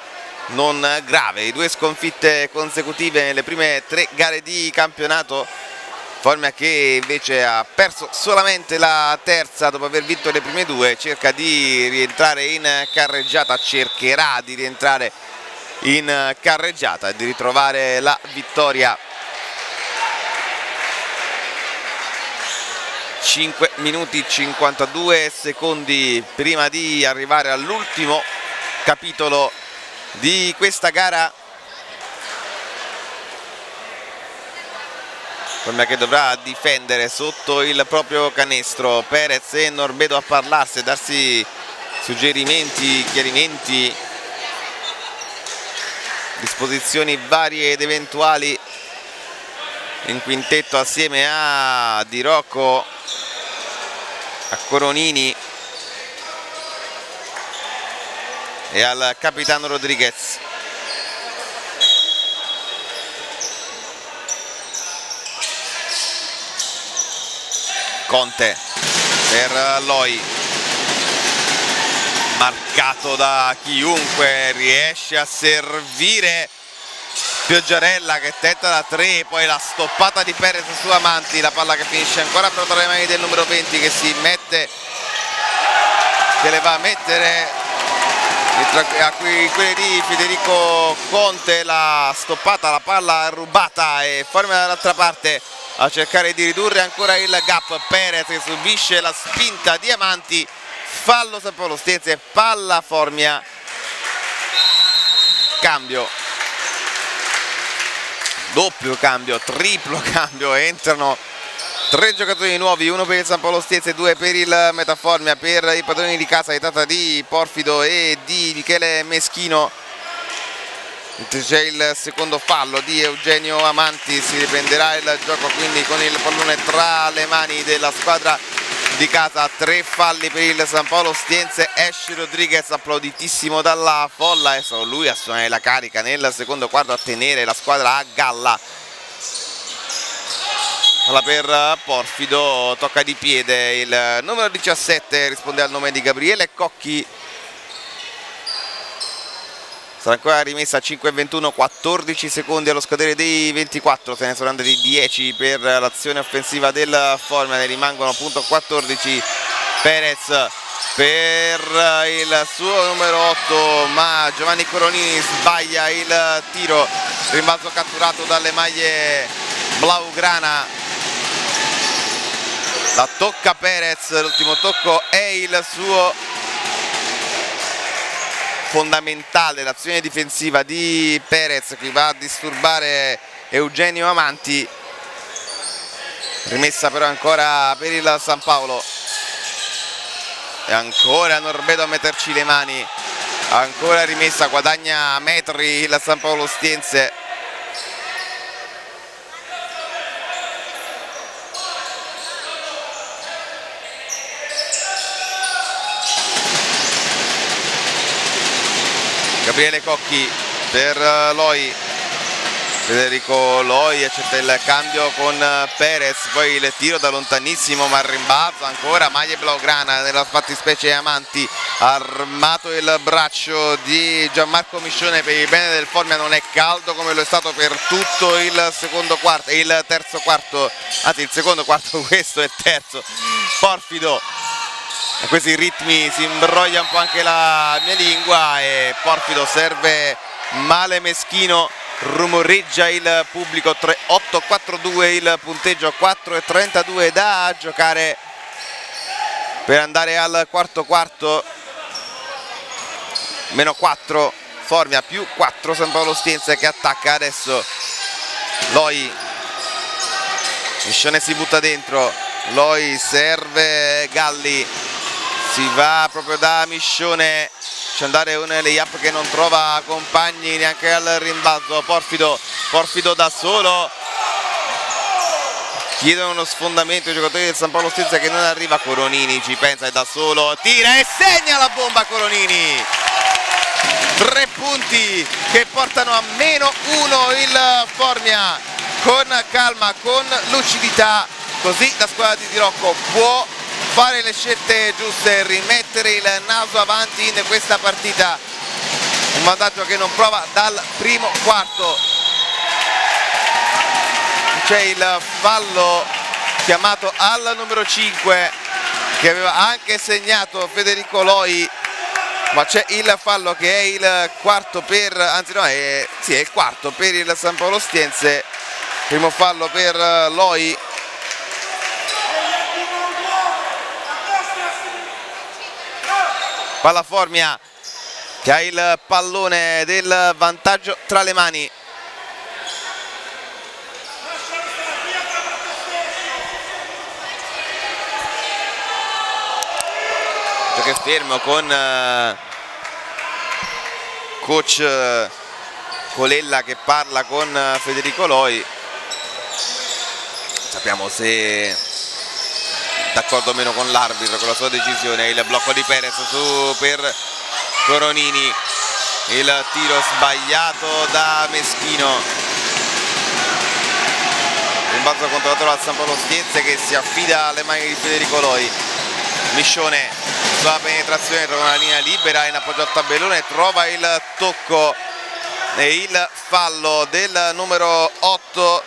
non grave, due sconfitte consecutive nelle prime tre gare di campionato Formia che invece ha perso solamente la terza dopo aver vinto le prime due, cerca di rientrare in carreggiata, cercherà di rientrare in carreggiata e di ritrovare la vittoria. 5 minuti 52 secondi prima di arrivare all'ultimo capitolo di questa gara Formia che dovrà difendere sotto il proprio canestro. Perez e Norbedo a parlarsi darsi suggerimenti, chiarimenti disposizioni varie ed eventuali. In quintetto assieme a Di Rocco a Coronini e al capitano Rodriguez Conte per Loi. Marcato da chiunque riesce a servire. Pioggiarella che tenta da 3 poi la stoppata di Perez su Amanti la palla che finisce ancora però tra le mani del numero 20 che si mette che le va a mettere a quelle di Federico Conte la stoppata la palla rubata e forma dall'altra parte a cercare di ridurre ancora il gap. Perez che subisce la spinta di Amanti fallo San Paolo Stenze palla Formia. Cambio. Doppio cambio, triplo cambio, entrano tre giocatori nuovi, uno per il San Paolo Stiezza due per il Metaformia, per i padroni di casa, di tratta di Porfido e di Michele Meschino. C'è il secondo fallo di Eugenio Amanti, si riprenderà il gioco quindi con il pallone tra le mani della squadra di casa. Tre falli per il San Paolo Stienze esce Rodriguez applauditissimo dalla folla. È stato lui a suonare la carica nel secondo quarto a tenere la squadra a galla Palla per Porfido tocca di piede il numero 17 risponde al nome di Gabriele Cocchi. Sarà ancora rimessa a 5-21 14 secondi allo scadere dei 24 se ne sono andati 10 per l'azione offensiva del Formia ne rimangono appunto 14 Perez per il suo numero 8 ma Giovanni Coronini sbaglia il tiro rimbalzo catturato dalle maglie blaugrana la tocca Perez l'ultimo tocco è il suo fondamentale l'azione difensiva di Perez che va a disturbare Eugenio Amanti. Rimessa però ancora per il San Paolo. E ancora Norbedo a metterci le mani. Ancora rimessa guadagna metri il San Paolo Stienze Gabriele Cocchi per eh, Loi. Federico Loi accetta il cambio con eh, Perez poi il tiro da lontanissimo ma rimbalzo ancora. Maglie blaugrana nella fattispecie Amanti armato il braccio di Gianmarco Miscione per il bene del Formia. Non è caldo come lo è stato per tutto il secondo quarto il terzo quarto anzi il secondo quarto questo è il terzo. Porfido a questi ritmi si imbroglia un po' anche la mia lingua e Porfido serve male meschino rumoreggia il pubblico 3-8-4-2 il punteggio 4-32 da giocare per andare al quarto quarto. Meno 4 Formia più 4 San Paolo Stienza che attacca adesso. Loi Miscione si butta dentro Loi serve Galli si va proprio da Miscione. C'è andare un layup che non trova compagni neanche al rimbalzo. Porfido, Porfido da solo. Chiedono uno sfondamento i giocatori del San Paolo Stezza che non arriva Coronini ci pensa e da solo. Tira e segna la bomba Coronini. Tre punti che portano a meno uno il Formia. Con calma, con lucidità così la squadra di Tirocco può fare le scelte giuste, rimettere il naso avanti in questa partita. Un vantaggio che non prova dal primo quarto. C'è il fallo chiamato al numero 5 che aveva anche segnato Federico Loi ma c'è il fallo che è il quarto per anzi no è, sì, è il quarto per il San Paolo Stiense primo fallo per Loi palla Formia che ha il pallone del vantaggio tra le mani. Gioco fermo con eh, coach eh, Colella che parla con eh, Federico Loi. Sappiamo se d'accordo o meno con l'arbitro con la sua decisione. Il blocco di Perez su per Coronini. Il tiro sbagliato da Meschino. Rimbalzo controllato dal San Paolo Schienze che si affida alle mani di Federico Loi. Miscione sulla penetrazione trova una linea libera in appoggio al tabellone trova il tocco e il fallo del numero 8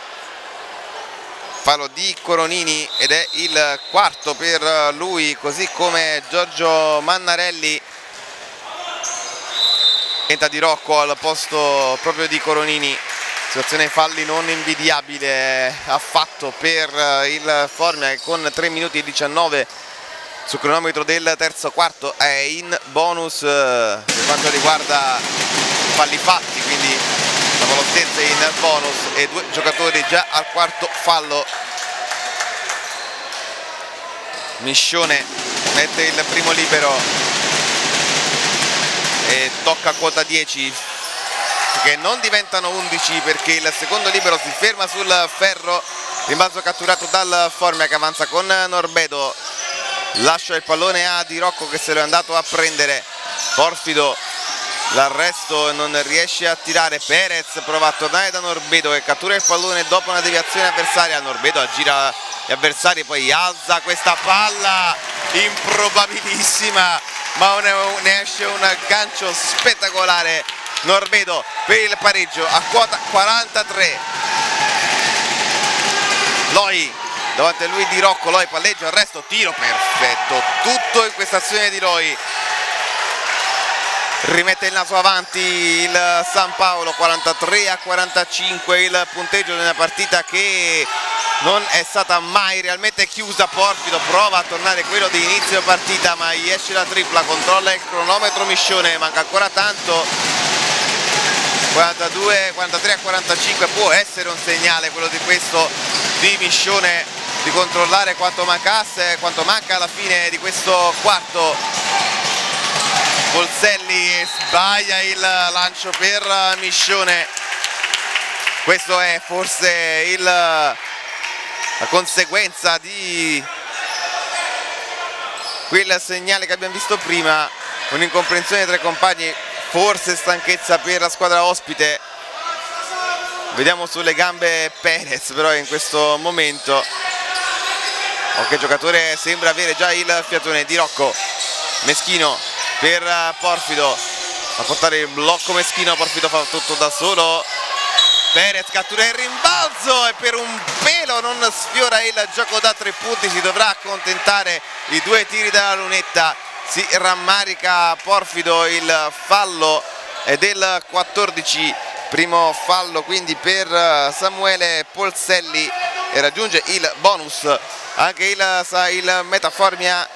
fallo di Coronini ed è il quarto per lui così come Giorgio Mannarelli. Entra di Rocco al posto proprio di Coronini. Situazione falli non invidiabile affatto per il Formia che con 3 minuti e 19 sul cronometro del terzo quarto è in bonus per quanto riguarda falli fatti quindi la Volostense in bonus e due giocatori già al quarto fallo. Miscione mette il primo libero. E tocca quota 10 che non diventano 11 perché il secondo libero si ferma sul ferro. Rimbalzo catturato dal Formia che avanza con Norbedo. Lascia il pallone a Di Rocco che se lo è andato a prendere. Porfido l'arresto non riesce a tirare. Perez prova a tornare da Norbedo che cattura il pallone dopo una deviazione avversaria. Norbedo aggira gli avversari poi alza questa palla improbabilissima ma ne esce un gancio spettacolare. Norbedo per il pareggio a quota 43 Loi davanti a lui di Rocco Loi palleggio, arresto, tiro perfetto tutto in questa azione di Loi rimette il naso avanti il San Paolo 43 a 45 il punteggio di una partita che non è stata mai realmente chiusa. Porfido prova a tornare quello di inizio partita ma gli esce la tripla controlla il cronometro Miscione manca ancora tanto. 42, 43 a 45 può essere un segnale quello di questo di Miscione di controllare quanto mancasse, quanto manca alla fine di questo quarto Bolselli sbaglia il lancio per Miscione. Questo è forse il, la conseguenza di quel segnale che abbiamo visto prima. Un'incomprensione tra i compagni forse stanchezza per la squadra ospite. Vediamo sulle gambe Perez però in questo momento. Qualche giocatore sembra avere già il fiatone di Rocco. Meschino per Porfido. A portare il blocco Meschino Porfido fa tutto da solo. Perez cattura il rimbalzo e per un pelo non sfiora il gioco da tre punti. Si dovrà accontentare i due tiri dalla lunetta. Si rammarica Porfido il fallo del 14 primo fallo quindi per Samuele Polselli e raggiunge il bonus. Anche il, il Metaformia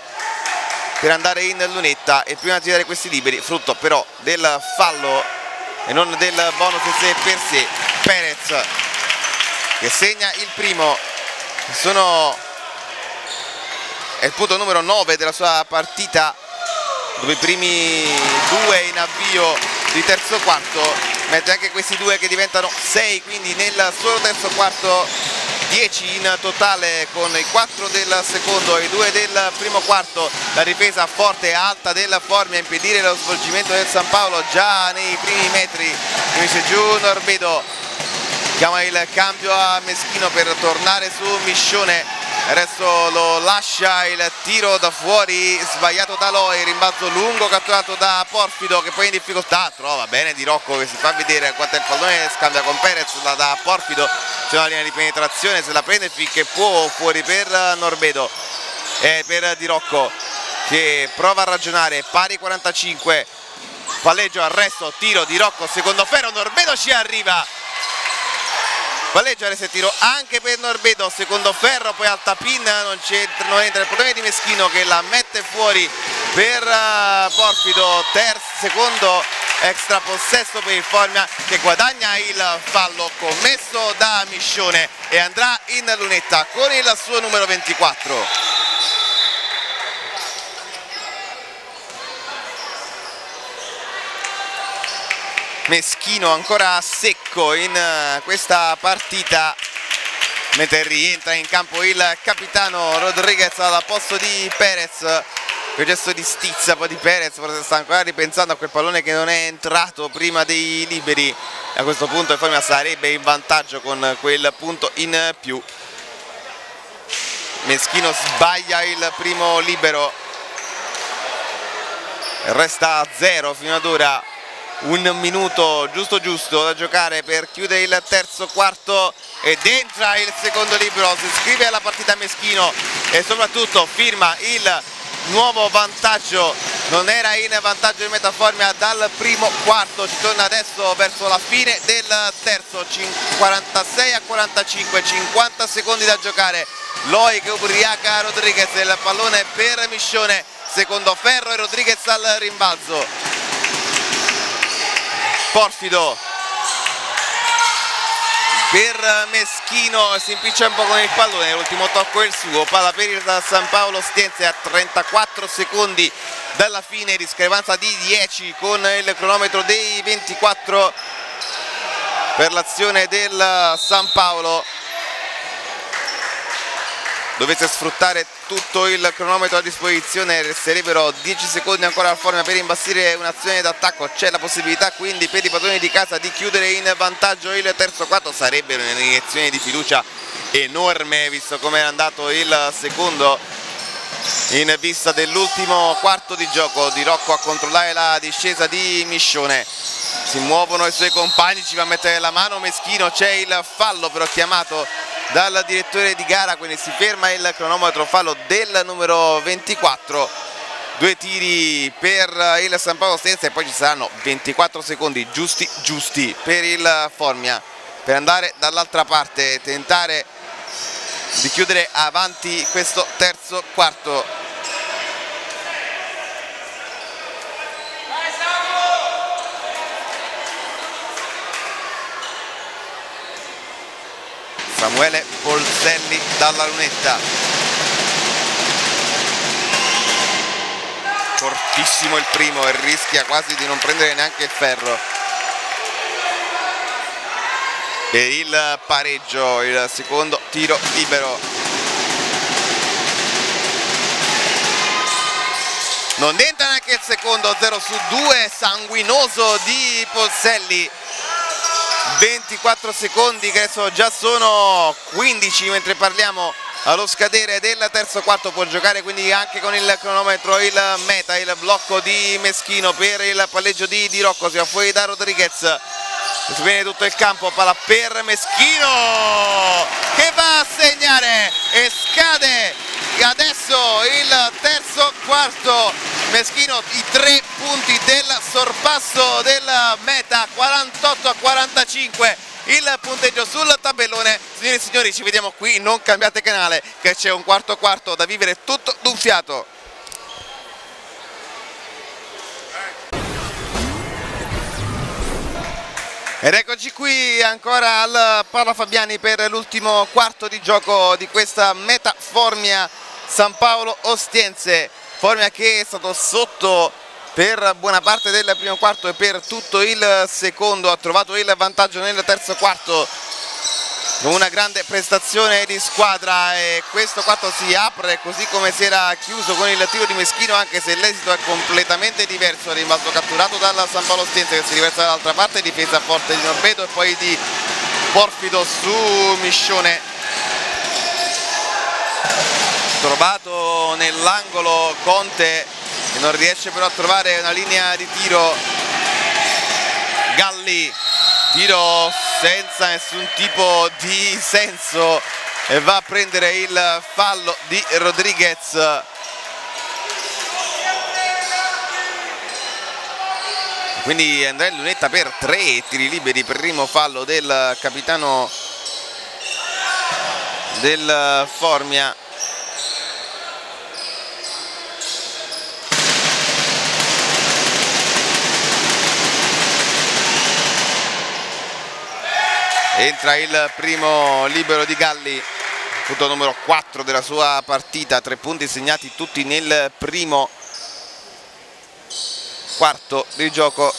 per andare in lunetta e prima di tirare questi liberi frutto però del fallo e non del bonus sé per sé Perez che segna il primo. Sono è il punto numero 9 della sua partita dove i primi due in avvio di terzo quarto mette anche questi due che diventano 6 quindi nel solo terzo quarto 10 in totale con i 4 del secondo e i 2 del primo quarto. La difesa forte e alta del Formia a impedire lo svolgimento del San Paolo già nei primi metri. Finisce giù Norbedo chiama il cambio a Meschino per tornare su Miscione adesso lo lascia il tiro da fuori sbagliato da Loi rimbalzo lungo catturato da Porfido che poi in difficoltà trova bene Di Rocco che si fa vedere quanto è il pallone scambia con Perez da, da Porfido c'è una linea di penetrazione se la prende finché può fuori per Norbedo. E per Di Rocco che prova a ragionare pari 45 palleggio arresto tiro Di Rocco secondo ferro Norbedo ci arriva palleggiare se tiro anche per Norbedo secondo ferro poi al tapin non, non entra. Il problema di Meschino che la mette fuori per uh, Porfido terzo secondo extra possesso per il Formia che guadagna il fallo commesso da Miscione e andrà in lunetta con il suo numero 24 Meschino ancora secco in eh, questa partita. Mentre rientra in campo il capitano Rodriguez al posto di Perez. Quel gesto di stizza poi di Perez forse sta ancora ripensando a quel pallone che non è entrato prima dei liberi. A questo punto il Formia sarebbe in vantaggio con quel punto in più. Meschino sbaglia il primo libero. Resta a zero fino ad ora un minuto giusto giusto da giocare per chiudere il terzo quarto ed entra il secondo libero si iscrive alla partita Meschino e soprattutto firma il nuovo vantaggio. Non era in vantaggio di Metaformia dal primo quarto ci torna adesso verso la fine del terzo 46 a 45 50 secondi da giocare. Loi che ubriaca Rodriguez il pallone per Miscione secondo Ferro e Rodriguez al rimbalzo Porfido per Meschino si impiccia un po' con il pallone l'ultimo tocco è il suo. Palla per il San Paolo Stienze a 34 secondi dalla fine discrepanza di 10 con il cronometro dei 24 per l'azione del San Paolo dovesse sfruttare tutto il cronometro a disposizione resterebbero 10 secondi ancora al Formia per imbastire un'azione d'attacco. C'è la possibilità quindi per i padroni di casa di chiudere in vantaggio il terzo quarto. Sarebbe un'iniezione di fiducia enorme visto come è andato il secondo in vista dell'ultimo quarto di gioco di Rocco a controllare la discesa di Miscione si muovono i suoi compagni ci va a mettere la mano Meschino c'è il fallo però chiamato dal direttore di gara quindi si ferma il cronometro fallo del numero 24 due tiri per il San Paolo Stenza e poi ci saranno 24 secondi giusti giusti per il Formia. Per andare dall'altra parte tentare di chiudere avanti questo terzo quarto. Samuele Polselli dalla lunetta. Fortissimo il primo e rischia quasi di non prendere neanche il ferro. Per il pareggio il secondo tiro libero. Non entra neanche il secondo 0 su 2 sanguinoso di Polselli. 24 secondi che adesso già sono 15 mentre parliamo allo scadere del terzo quarto può giocare quindi anche con il cronometro il meta il blocco di Meschino per il palleggio di Di Rocco si va fuori da Rodriguez. Si viene tutto il campo palla per Meschino che va a segnare e scade adesso il terzo quarto. Meschino i tre punti del sorpasso del meta 48 a 45 il punteggio sul tabellone. Signori e signori ci vediamo qui non cambiate canale che c'è un quarto quarto da vivere tutto d'un fiato Ed eccoci qui ancora al Parla Fabiani per l'ultimo quarto di gioco di questa meta Formia San Paolo Ostiense. Formia che è stato sotto per buona parte del primo quarto e per tutto il secondo, ha trovato il vantaggio nel terzo quarto una grande prestazione di squadra e questo quarto si apre così come si era chiuso con il tiro di Meschino anche se l'esito è completamente diverso. Rimbalzo catturato dal San Paolo Stenze che si riversa dall'altra parte difesa forte di Norbedo e poi di Porfido su Miscione. Trovato nell'angolo Conte che non riesce però a trovare una linea di tiro. Galli tiro senza nessun tipo di senso e va a prendere il fallo di Rodriguez. Quindi Andrea Lunetta per tre tiri liberi primo fallo del capitano del Formia entra il primo libero di Galli punto numero 4 della sua partita tre punti segnati tutti nel primo quarto di gioco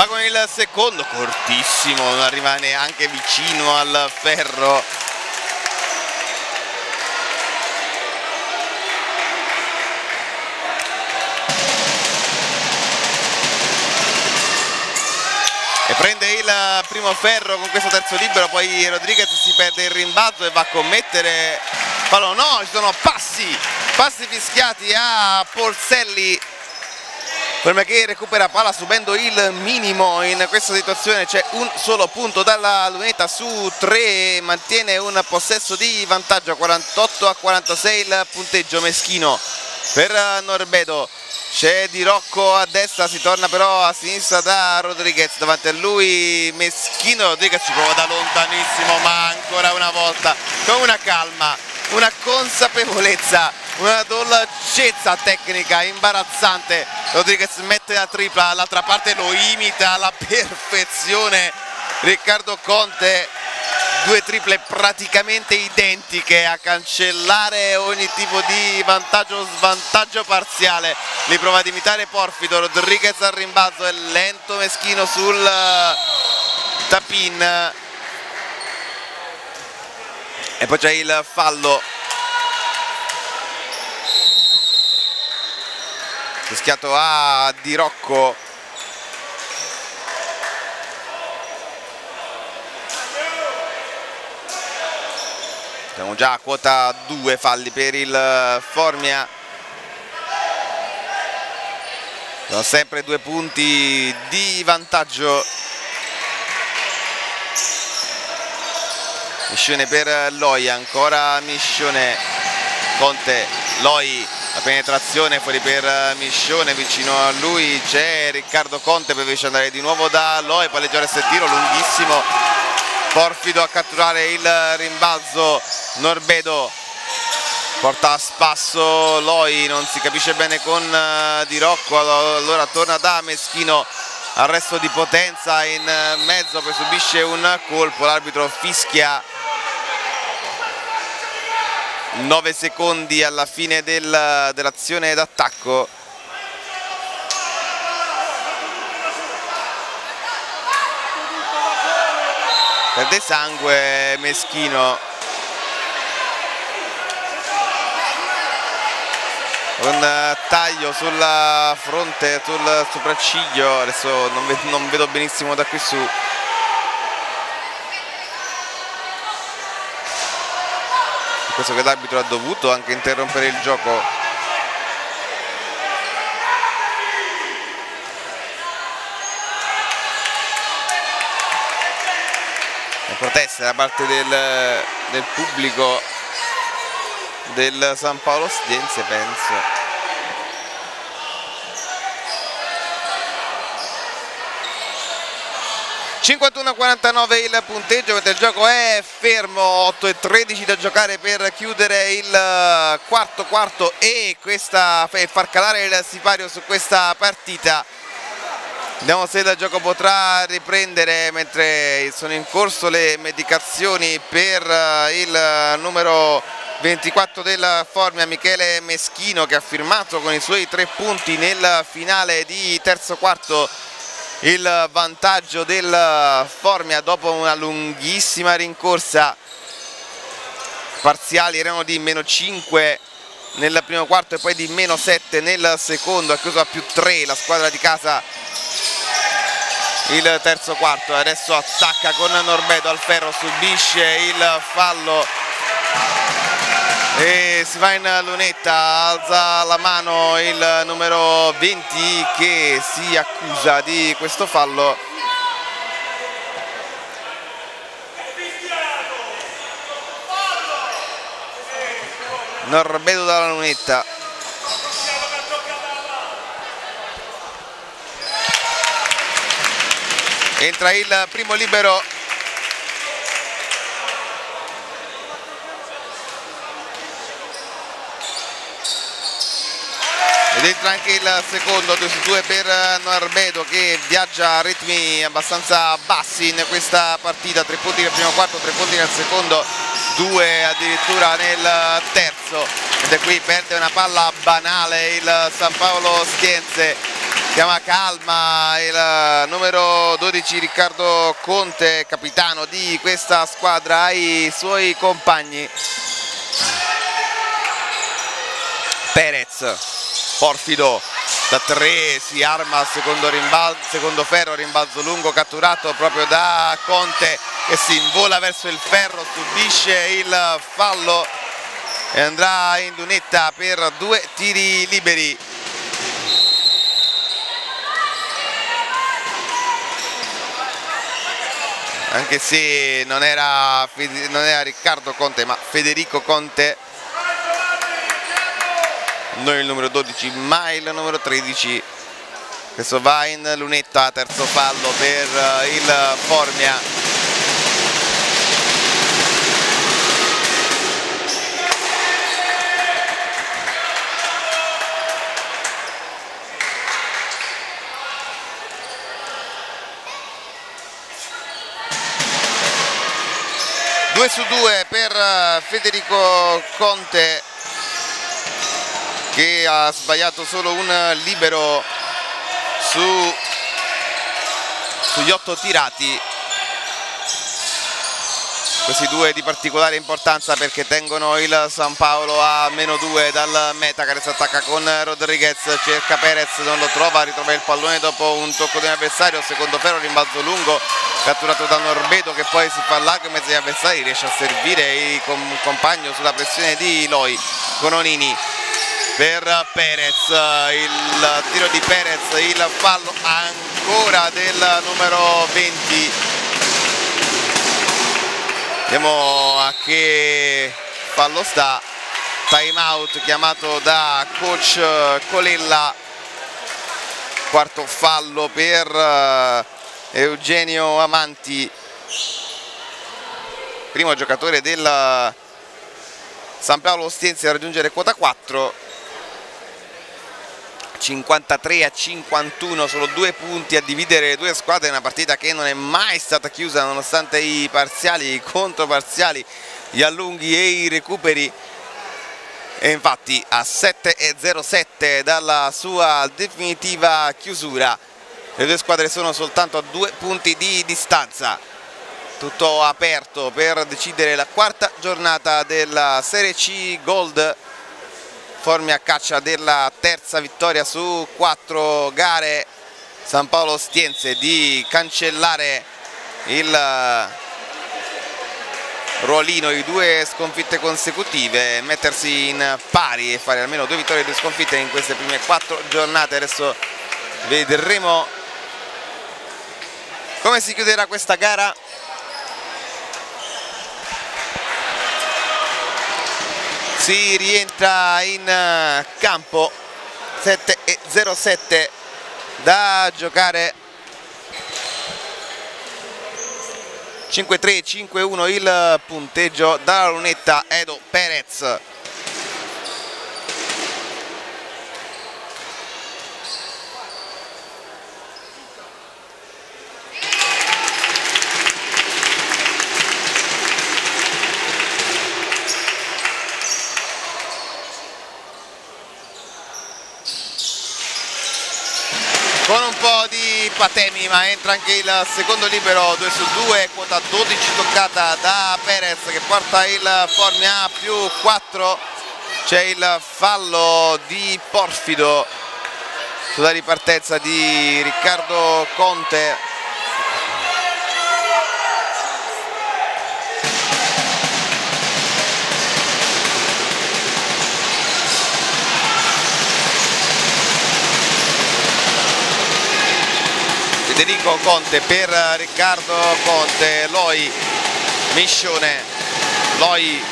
va con secondo cortissimo non arriva neanche vicino al ferro. E prende il primo ferro con questo terzo libero poi Rodriguez si perde il rimbalzo e va a commettere fallo no ci sono passi passi fischiati a Polselli Ferma che recupera palla subendo il minimo in questa situazione c'è un solo punto dalla lunetta su 3 mantiene un possesso di vantaggio 48 a 46 il punteggio meschino per Norbedo. C'è Di Rocco a destra, si torna però a sinistra da Rodriguez, davanti a lui Meschino, Rodriguez ci prova da lontanissimo ma ancora una volta con una calma, una consapevolezza, una dolcezza tecnica imbarazzante, Rodriguez mette la tripla, dall'altra parte lo imita alla perfezione. Riccardo Conte due triple praticamente identiche a cancellare ogni tipo di vantaggio o svantaggio parziale. Li prova ad imitare Porfido Rodriguez al rimbalzo è lento meschino sul tapin e poi c'è il fallo. Fischiato a Di Rocco. Siamo già a quota 2 falli per il Formia. Sono sempre due punti di vantaggio Miscione per Loi ancora Miscione Conte Loi la penetrazione fuori per Miscione vicino a lui c'è Riccardo Conte per invece andare di nuovo da Loi palleggiare il tiro lunghissimo Porfido a catturare il rimbalzo Norbedo porta a spasso Loi non si capisce bene con Di Rocco allora torna da Meschino arresto di potenza in mezzo poi subisce un colpo l'arbitro fischia 9 secondi alla fine del, dell'azione d'attacco. Perde sangue Meschino un taglio sulla fronte, sul sopracciglio. Adesso non vedo, non vedo benissimo da qui su. Questo che l'arbitro ha dovuto anche interrompere il gioco. Proteste da parte del, del pubblico del San Paolo Stiense penso. ...51-49 il punteggio mentre il gioco è fermo 8 e 13 da giocare per chiudere il quarto quarto e questa, per far calare il sipario su questa partita Vediamo se il gioco potrà riprendere mentre sono in corso le medicazioni per eh, il numero 24 della Formia Michele Meschino che ha firmato con i suoi tre punti nel finale di terzo quarto il vantaggio del Formia dopo una lunghissima rincorsa. Parziali erano di meno 5 nel primo quarto e poi di meno 7 nel secondo ha chiuso a più 3 la squadra di casa. Il terzo quarto adesso attacca con Norbedo al ferro subisce il fallo. E si va in lunetta alza la mano il numero 20 che si accusa di questo fallo Norbedo dalla lunetta. Entra il primo libero ed entra anche il secondo 2 su 2 per Norbedo che viaggia a ritmi abbastanza bassi in questa partita. 3 punti nel primo quarto 3 punti nel secondo 2 addirittura nel terzo. Ed è qui perde una palla banale il San Paolo Stienze. Chiama calma il numero 12 Riccardo Conte, capitano di questa squadra, ai suoi compagni. Perez, Porfido da 3 si arma secondo, secondo ferro, rimbalzo lungo catturato proprio da Conte che si invola verso il ferro, subisce il fallo e andrà in lunetta per due tiri liberi. Anche se non era, non era Riccardo Conte ma Federico Conte non il numero 12 ma il numero 13 questo va in lunetta terzo fallo per eh, il Formia. Due su due per eh, Federico Conte che ha sbagliato solo un libero su, sugli otto tirati. Questi due di particolare importanza perché tengono il San Paolo a meno due dal meta che adesso attacca con Rodriguez cerca Perez non lo trova ritrova il pallone dopo un tocco di un avversario secondo ferro rimbalzo lungo catturato da Norbedo che poi si fa largo in mezzo agli avversari riesce a servire il compagno sulla pressione di Loi Cononini per Perez, il tiro di Perez, il fallo ancora del numero 20. Vediamo a che fallo sta. Time out chiamato da coach Colella. Quarto fallo per eh, Eugenio Amanti. Primo giocatore del San Paolo Ostiense a raggiungere quota 4 53 a 51 solo due punti a dividere le due squadre una partita che non è mai stata chiusa nonostante i parziali, i controparziali gli allunghi e i recuperi. E infatti a 7 e 07 dalla sua definitiva chiusura le due squadre sono soltanto a due punti di distanza. Tutto aperto per decidere la quarta giornata della Serie C Gold Formia caccia della terza vittoria su quattro gare. San Paolo Stienze di cancellare il eh, ruolino di due sconfitte consecutive mettersi in pari e fare almeno due vittorie e due sconfitte in queste prime quattro giornate. Adesso vedremo come si chiuderà questa gara si rientra in eh, campo. 7 e 07 da giocare. 5-3 5-1 il punteggio dalla lunetta Edo Perez con un po' di patemi ma entra anche il secondo libero 2 su 2 quota 12 toccata da Perez che porta il Formia A più 4 c'è il fallo di Porfido sulla ripartenza di Riccardo Conte Federico Conte per Riccardo Conte, Loi, Miscione, Loi.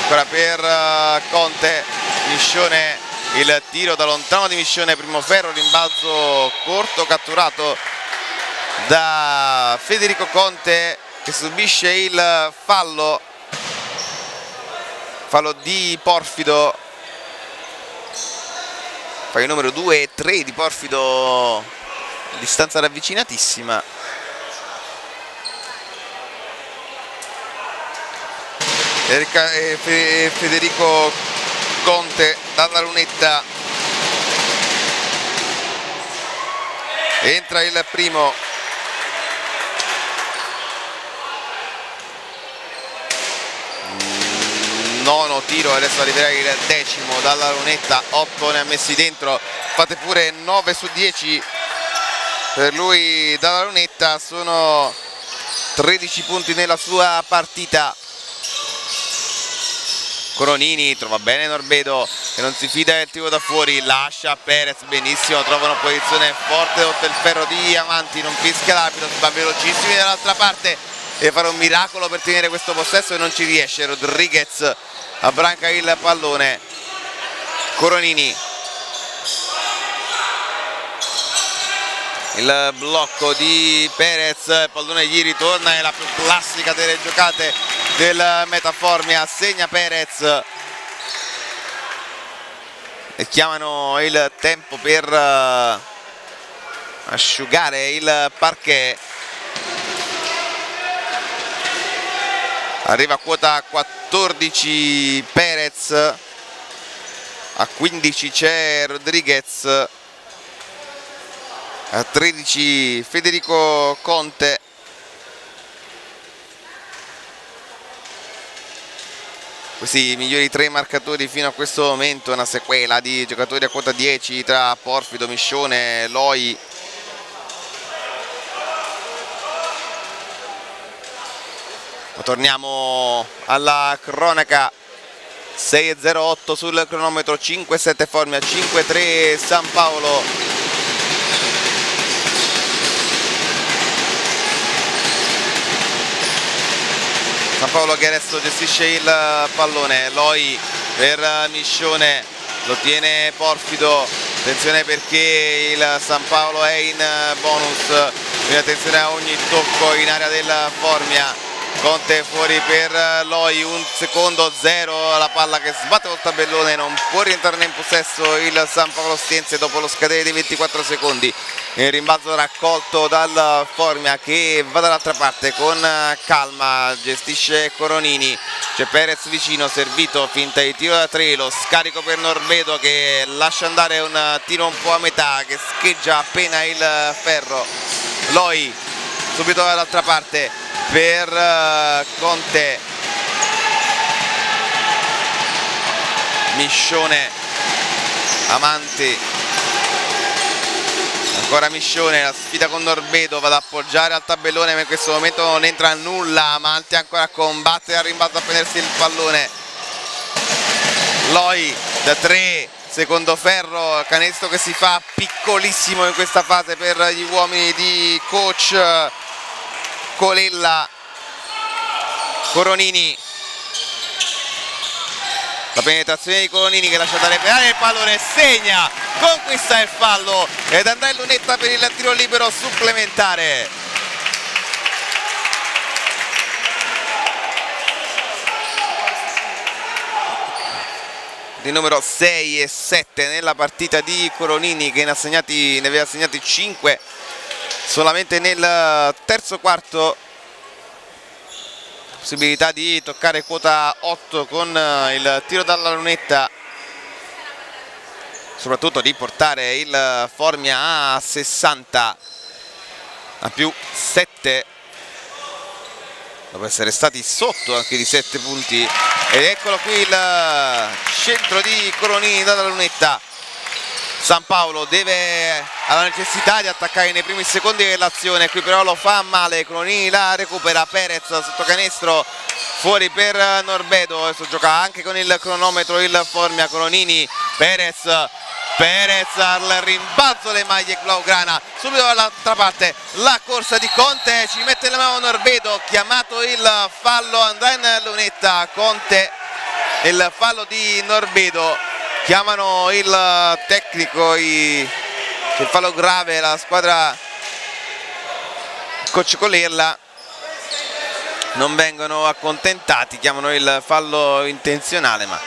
Ancora per eh, Conte, Miscione il tiro da lontano di Miscione, primo ferro, rimbalzo corto catturato da Federico Conte che subisce il fallo fallo di Porfido paio numero 2 e 3 di Porfido distanza ravvicinatissima. Federico Conte dalla lunetta. Entra il primo. Nono tiro adesso arriverà il decimo dalla lunetta 8 ne ha messi dentro fate pure 9 su 10 per lui dalla lunetta sono 13 punti nella sua partita. Coronini trova bene Norbedo che non si fida del tiro da fuori lascia Perez benissimo trova una posizione forte sotto il ferro di Amanti non fischia l'arbitro va velocissimi dall'altra parte deve fare un miracolo per tenere questo possesso e non ci riesce. Rodriguez abbranca il pallone. Coronini. Il blocco di Perez il pallone gli ritorna è la più classica delle giocate del Metaformia. Segna Perez. E chiamano il tempo per eh, asciugare il parquet arriva a quota 14 Perez a 15 c'è Rodriguez a 13 Federico Conte. Questi migliori tre marcatori fino a questo momento una sequela di giocatori a quota 10 tra Porfido, Miscione, Loi torniamo alla cronaca. 6.08 sul cronometro 5-7 Formia 5-3 San Paolo. San Paolo che adesso gestisce il pallone Loi per Miscione lo tiene Porfido. Attenzione perché il San Paolo è in bonus. Quindi attenzione a ogni tocco in area del Formia Conte fuori per Loi, un secondo, zero, la palla che sbatte col tabellone, non può rientrare in possesso il San Paolo Stienze dopo lo scadere dei 24 secondi. Il rimbalzo raccolto dal Formia che va dall'altra parte con calma, gestisce Coronini, c'è Perez vicino, servito, finta di tiro da tre, lo scarico per Norvedo che lascia andare un tiro un po' a metà, che scheggia appena il ferro. Loi subito dall'altra parte per uh, Conte. Miscione Amanti. Ancora Miscione la sfida con Norbedo va ad appoggiare al tabellone ma in questo momento non entra nulla. Amanti ancora a combattere a rimbalzo a prendersi il pallone. Loi da 3 secondo ferro canestro che si fa piccolissimo in questa fase per gli uomini di coach Colella Coronini. La penetrazione di Coronini che lascia andare pedale il pallone segna conquista il fallo ed andrà in lunetta per il tiro libero supplementare di numero 6 e 7 nella partita di Coronini che ne, assegnati, ne aveva assegnati 5 solamente nel terzo quarto. Possibilità di toccare quota 8 con eh, il tiro dalla lunetta. Soprattutto di portare il Formia a 60 a più 7 dopo essere stati sotto anche di 7 punti. Ed eccolo qui il centro di Coronini dalla lunetta. San Paolo deve ha la necessità di attaccare nei primi secondi dell'azione. Qui però lo fa male. Cronini la recupera Perez sotto canestro fuori per Norbedo. Adesso gioca anche con il cronometro il Formia Cronini Perez Perez al rimbalzo le maglie Blaugrana. Subito dall'altra parte la corsa di Conte ci mette la mano Norbedo chiamato il fallo andrà in lunetta Conte il fallo di Norbedo chiamano il tecnico i, il fallo grave la squadra coach Colerla non vengono accontentati chiamano il fallo intenzionale ma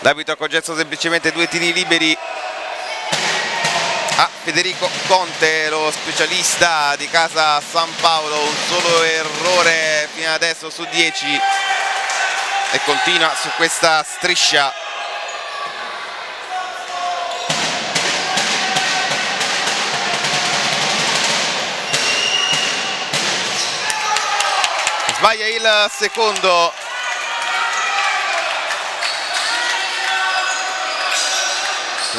l'arbitro ha semplicemente due tiri liberi. A Federico Conte lo specialista di casa San Paolo un solo errore fino adesso su 10 e continua su questa striscia. Sbaglia il secondo.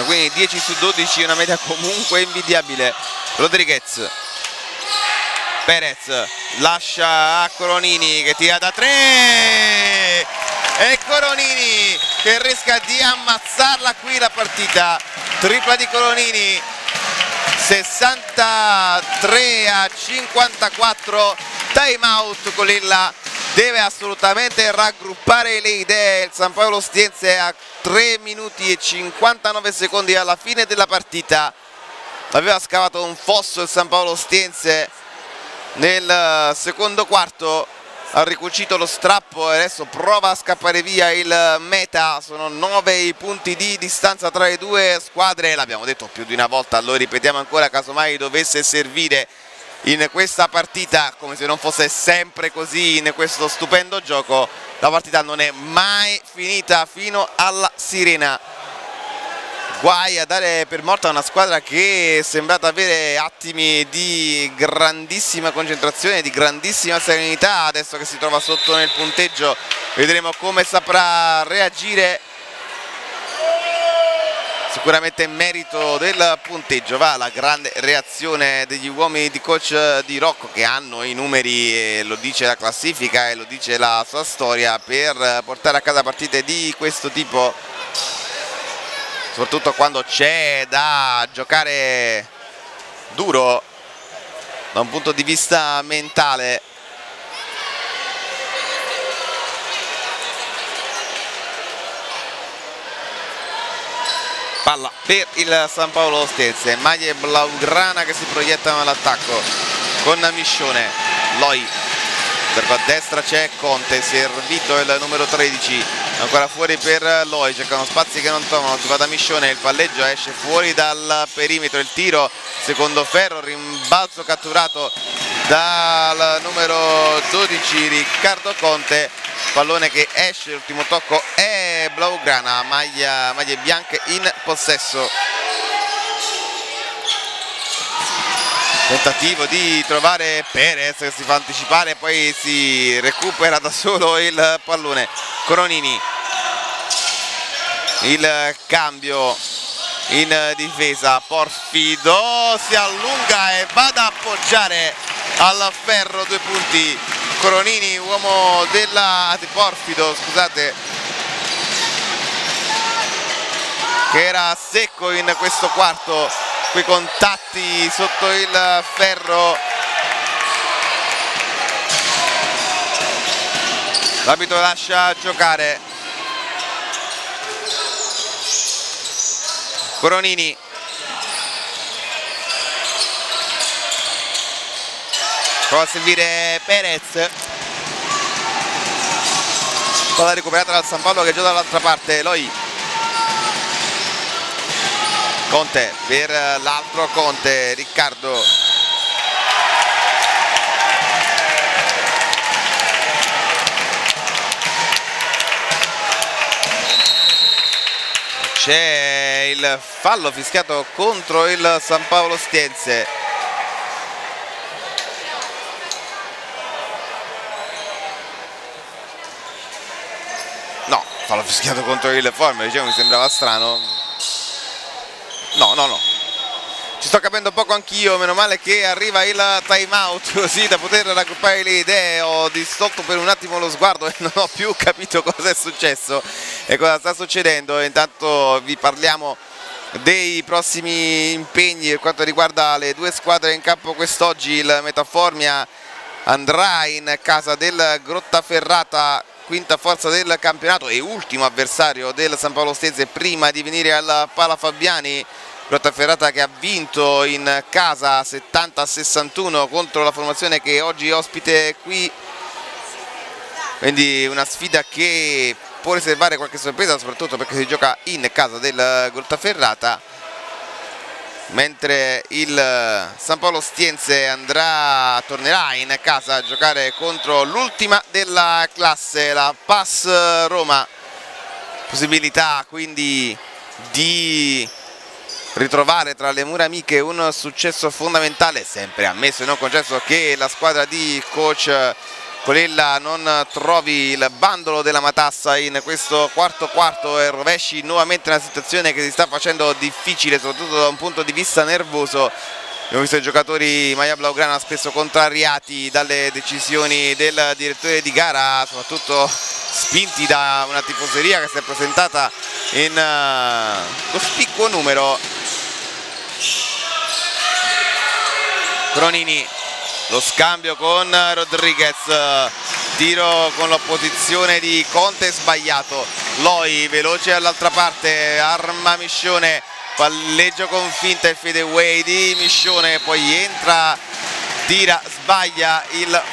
Quindi 10 su 12 una media comunque invidiabile. Rodriguez. Perez lascia a Coronini che tira da 3 e Coronini che rischia di ammazzarla qui la partita. Tripla di Coronini. 63 a 54 time out Colilla deve assolutamente raggruppare le idee. Il San Paolo Stienze a 3 minuti e 59 secondi alla fine della partita. Aveva scavato un fosso il San Paolo Stienze nel secondo quarto. Ha ricucito lo strappo e adesso prova a scappare via il meta. Sono 9 i punti di distanza tra le due squadre. L'abbiamo detto più di una volta lo ripetiamo ancora casomai dovesse servire in questa partita come se non fosse sempre così in questo stupendo gioco la partita non è mai finita fino alla sirena. Guai a dare per morta una squadra che è sembrata avere attimi di grandissima concentrazione, di grandissima serenità, adesso che si trova sotto nel punteggio vedremo come saprà reagire sicuramente merito del punteggio va la grande reazione degli uomini di coach di Rocco che hanno i numeri lo dice la classifica e lo dice la sua storia per portare a casa partite di questo tipo soprattutto quando c'è da giocare duro da un punto di vista mentale palla per il San Paolo Stelze maglie blaugrana che si proiettano all'attacco con Miscione. Loi per a destra c'è Conte servito il numero 13 ancora fuori per Loi cercano spazi che non trovano. Si va da Miscione il palleggio esce fuori dal perimetro. Il tiro secondo ferro rimbalzo catturato dal numero 12 Riccardo Conte. Pallone che esce l'ultimo tocco è Blaugrana maglia, maglie bianche in possesso. Tentativo di trovare Perez che si fa anticipare poi si recupera da solo il pallone. Coronini. Il cambio in difesa. Porfido si allunga e va ad appoggiare al ferro due punti. Coronini uomo della Porfido scusate che era secco in questo quarto quei contatti sotto il ferro. L'abito lascia giocare. Coronini. Prova a servire Perez. Palla recuperata dal San Paolo che gioca dall'altra parte. Loi Conte per l'altro Conte, Riccardo. C'è il fallo fischiato contro il San Paolo Stienze. No, fallo fischiato contro il Forme diciamo mi sembrava strano No, no, no. Ci sto capendo poco anch'io, meno male che arriva il time out così da poter raggruppare le idee. Ho distolto per un attimo lo sguardo e non ho più capito cosa è successo e cosa sta succedendo. Intanto vi parliamo dei prossimi impegni per quanto riguarda le due squadre in campo quest'oggi. Il Metaformia andrà in casa del Grottaferrata quinta forza del campionato e ultimo avversario del San Paolo Stese prima di venire al Pala Fabiani. Grottaferrata che ha vinto in casa 70-61 contro la formazione che oggi è ospite qui. Quindi una sfida che può riservare qualche sorpresa soprattutto perché si gioca in casa del Grottaferrata mentre il San Paolo Stienze andrà, tornerà in casa a giocare contro l'ultima della classe, la Pass Roma. Possibilità quindi di ritrovare tra le mura amiche un successo fondamentale, sempre ammesso e non concesso che la squadra di coach Colella non trovi il bandolo della matassa in questo quarto quarto e rovesci nuovamente una situazione che si sta facendo difficile soprattutto da un punto di vista nervoso. Abbiamo visto i giocatori Maia Blaugrana spesso contrariati dalle decisioni del direttore di gara soprattutto spinti da una tifoseria che si è presentata in cospicuo numero Cronini lo scambio con Rodriguez. Tiro con l'opposizione di Conte sbagliato. Loi veloce all'altra parte arma Miscione. Palleggio con finta e fadeaway di Miscione poi entra tira sbaglia il,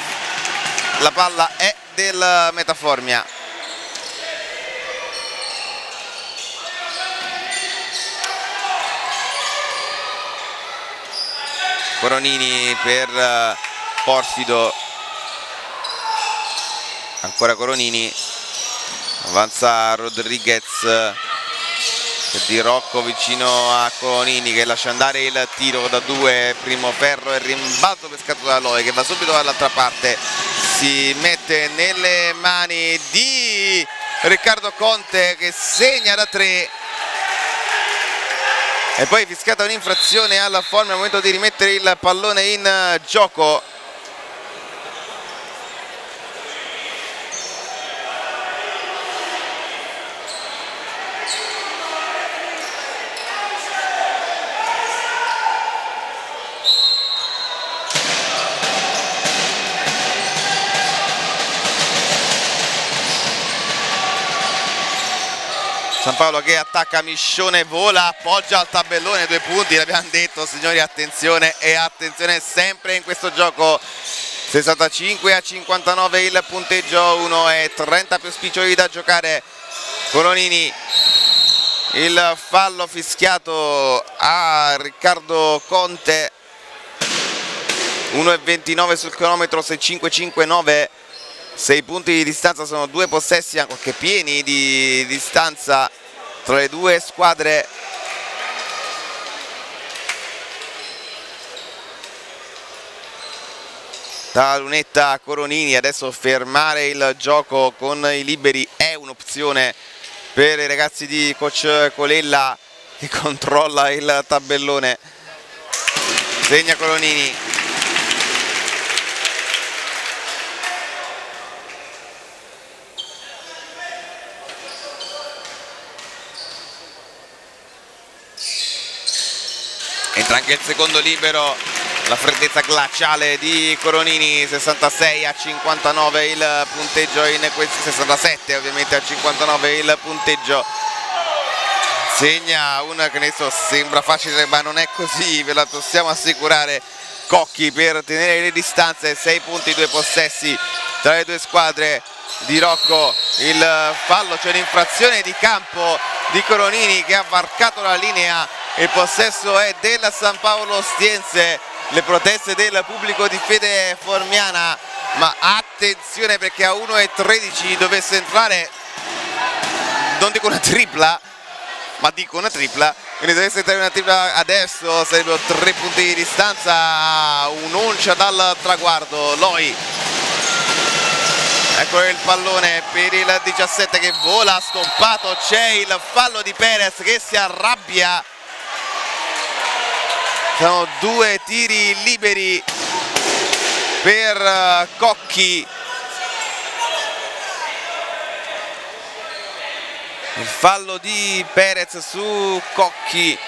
la palla è del Metaformia. Coronini per Porfido. Ancora Coronini. Avanza Rodriguez di Rocco vicino a Coronini che lascia andare il tiro da due primo ferro e rimbalzo pescato da Loi che va subito dall'altra parte. Si mette nelle mani di Riccardo Conte che segna da tre. E poi fischiata un'infrazione alla forma al momento di rimettere il pallone in gioco San Paolo che attacca Miscione, vola, appoggia al tabellone, due punti, l'abbiamo detto signori attenzione e attenzione sempre in questo gioco. 65 a 59 il punteggio 1 e 30 più spiccioli da giocare. Coronini il fallo fischiato a Riccardo Conte. 1 e 29 sul cronometro 6559 6 punti di distanza sono due possessi anche pieni di distanza tra le due squadre. Da Lunetta a Coronini adesso fermare il gioco con i liberi è un'opzione per i ragazzi di coach Colella che controlla il tabellone. Segna Coronini entra anche il secondo libero la freddezza glaciale di Coronini 66 a 59 il punteggio in questi 67 ovviamente a 59 il punteggio. Segna un canestro sembra facile ma non è così ve la possiamo assicurare. Cocchi per tenere le distanze 6 punti 2 possessi tra le due squadre di Rocco. Il fallo c'è un'infrazione di campo di Coronini che ha varcato la linea il possesso è della San Paolo Stiense le proteste del pubblico di fede formiana. Ma attenzione perché a 1.13 dovesse entrare non dico una tripla ma dico una tripla. Quindi dovesse entrare una tripla adesso sarebbero tre punti di distanza un'oncia dal traguardo Loi. Ecco il pallone per il 17 che vola stoppato c'è il fallo di Perez che si arrabbia sono due tiri liberi per eh, Cocchi. Il fallo di Perez su Cocchi.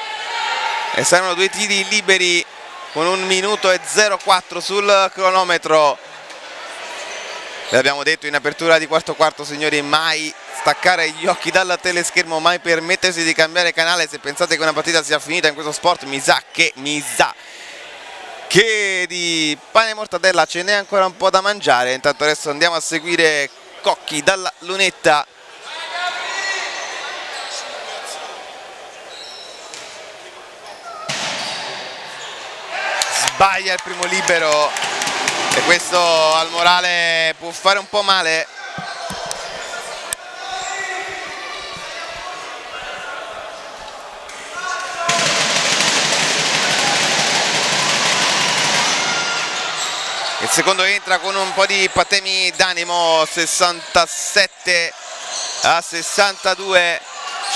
E saranno due tiri liberi con un minuto e 04 sul cronometro l'abbiamo detto in apertura di quarto quarto signori mai staccare gli occhi dal teleschermo, mai permettersi di cambiare canale. Se pensate che una partita sia finita in questo sport, mi sa che mi sa che di pane e mortadella ce n'è ancora un po' da mangiare, intanto adesso andiamo a seguire Cocchi dalla lunetta. Sbaglia il primo libero e questo al morale può fare un po' male. Secondo entra con un po' di patemi d'animo 67 a 62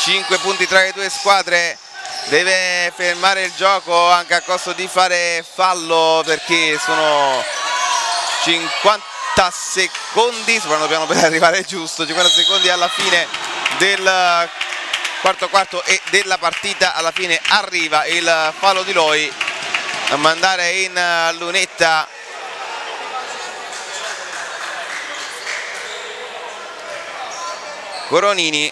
5 punti tra le due squadre. Deve fermare il gioco anche a costo di fare fallo perché sono 50 secondi sono piano per arrivare giusto 50 secondi alla fine del quarto quarto e della partita. Alla fine arriva il fallo di Loi a mandare in lunetta. Coronini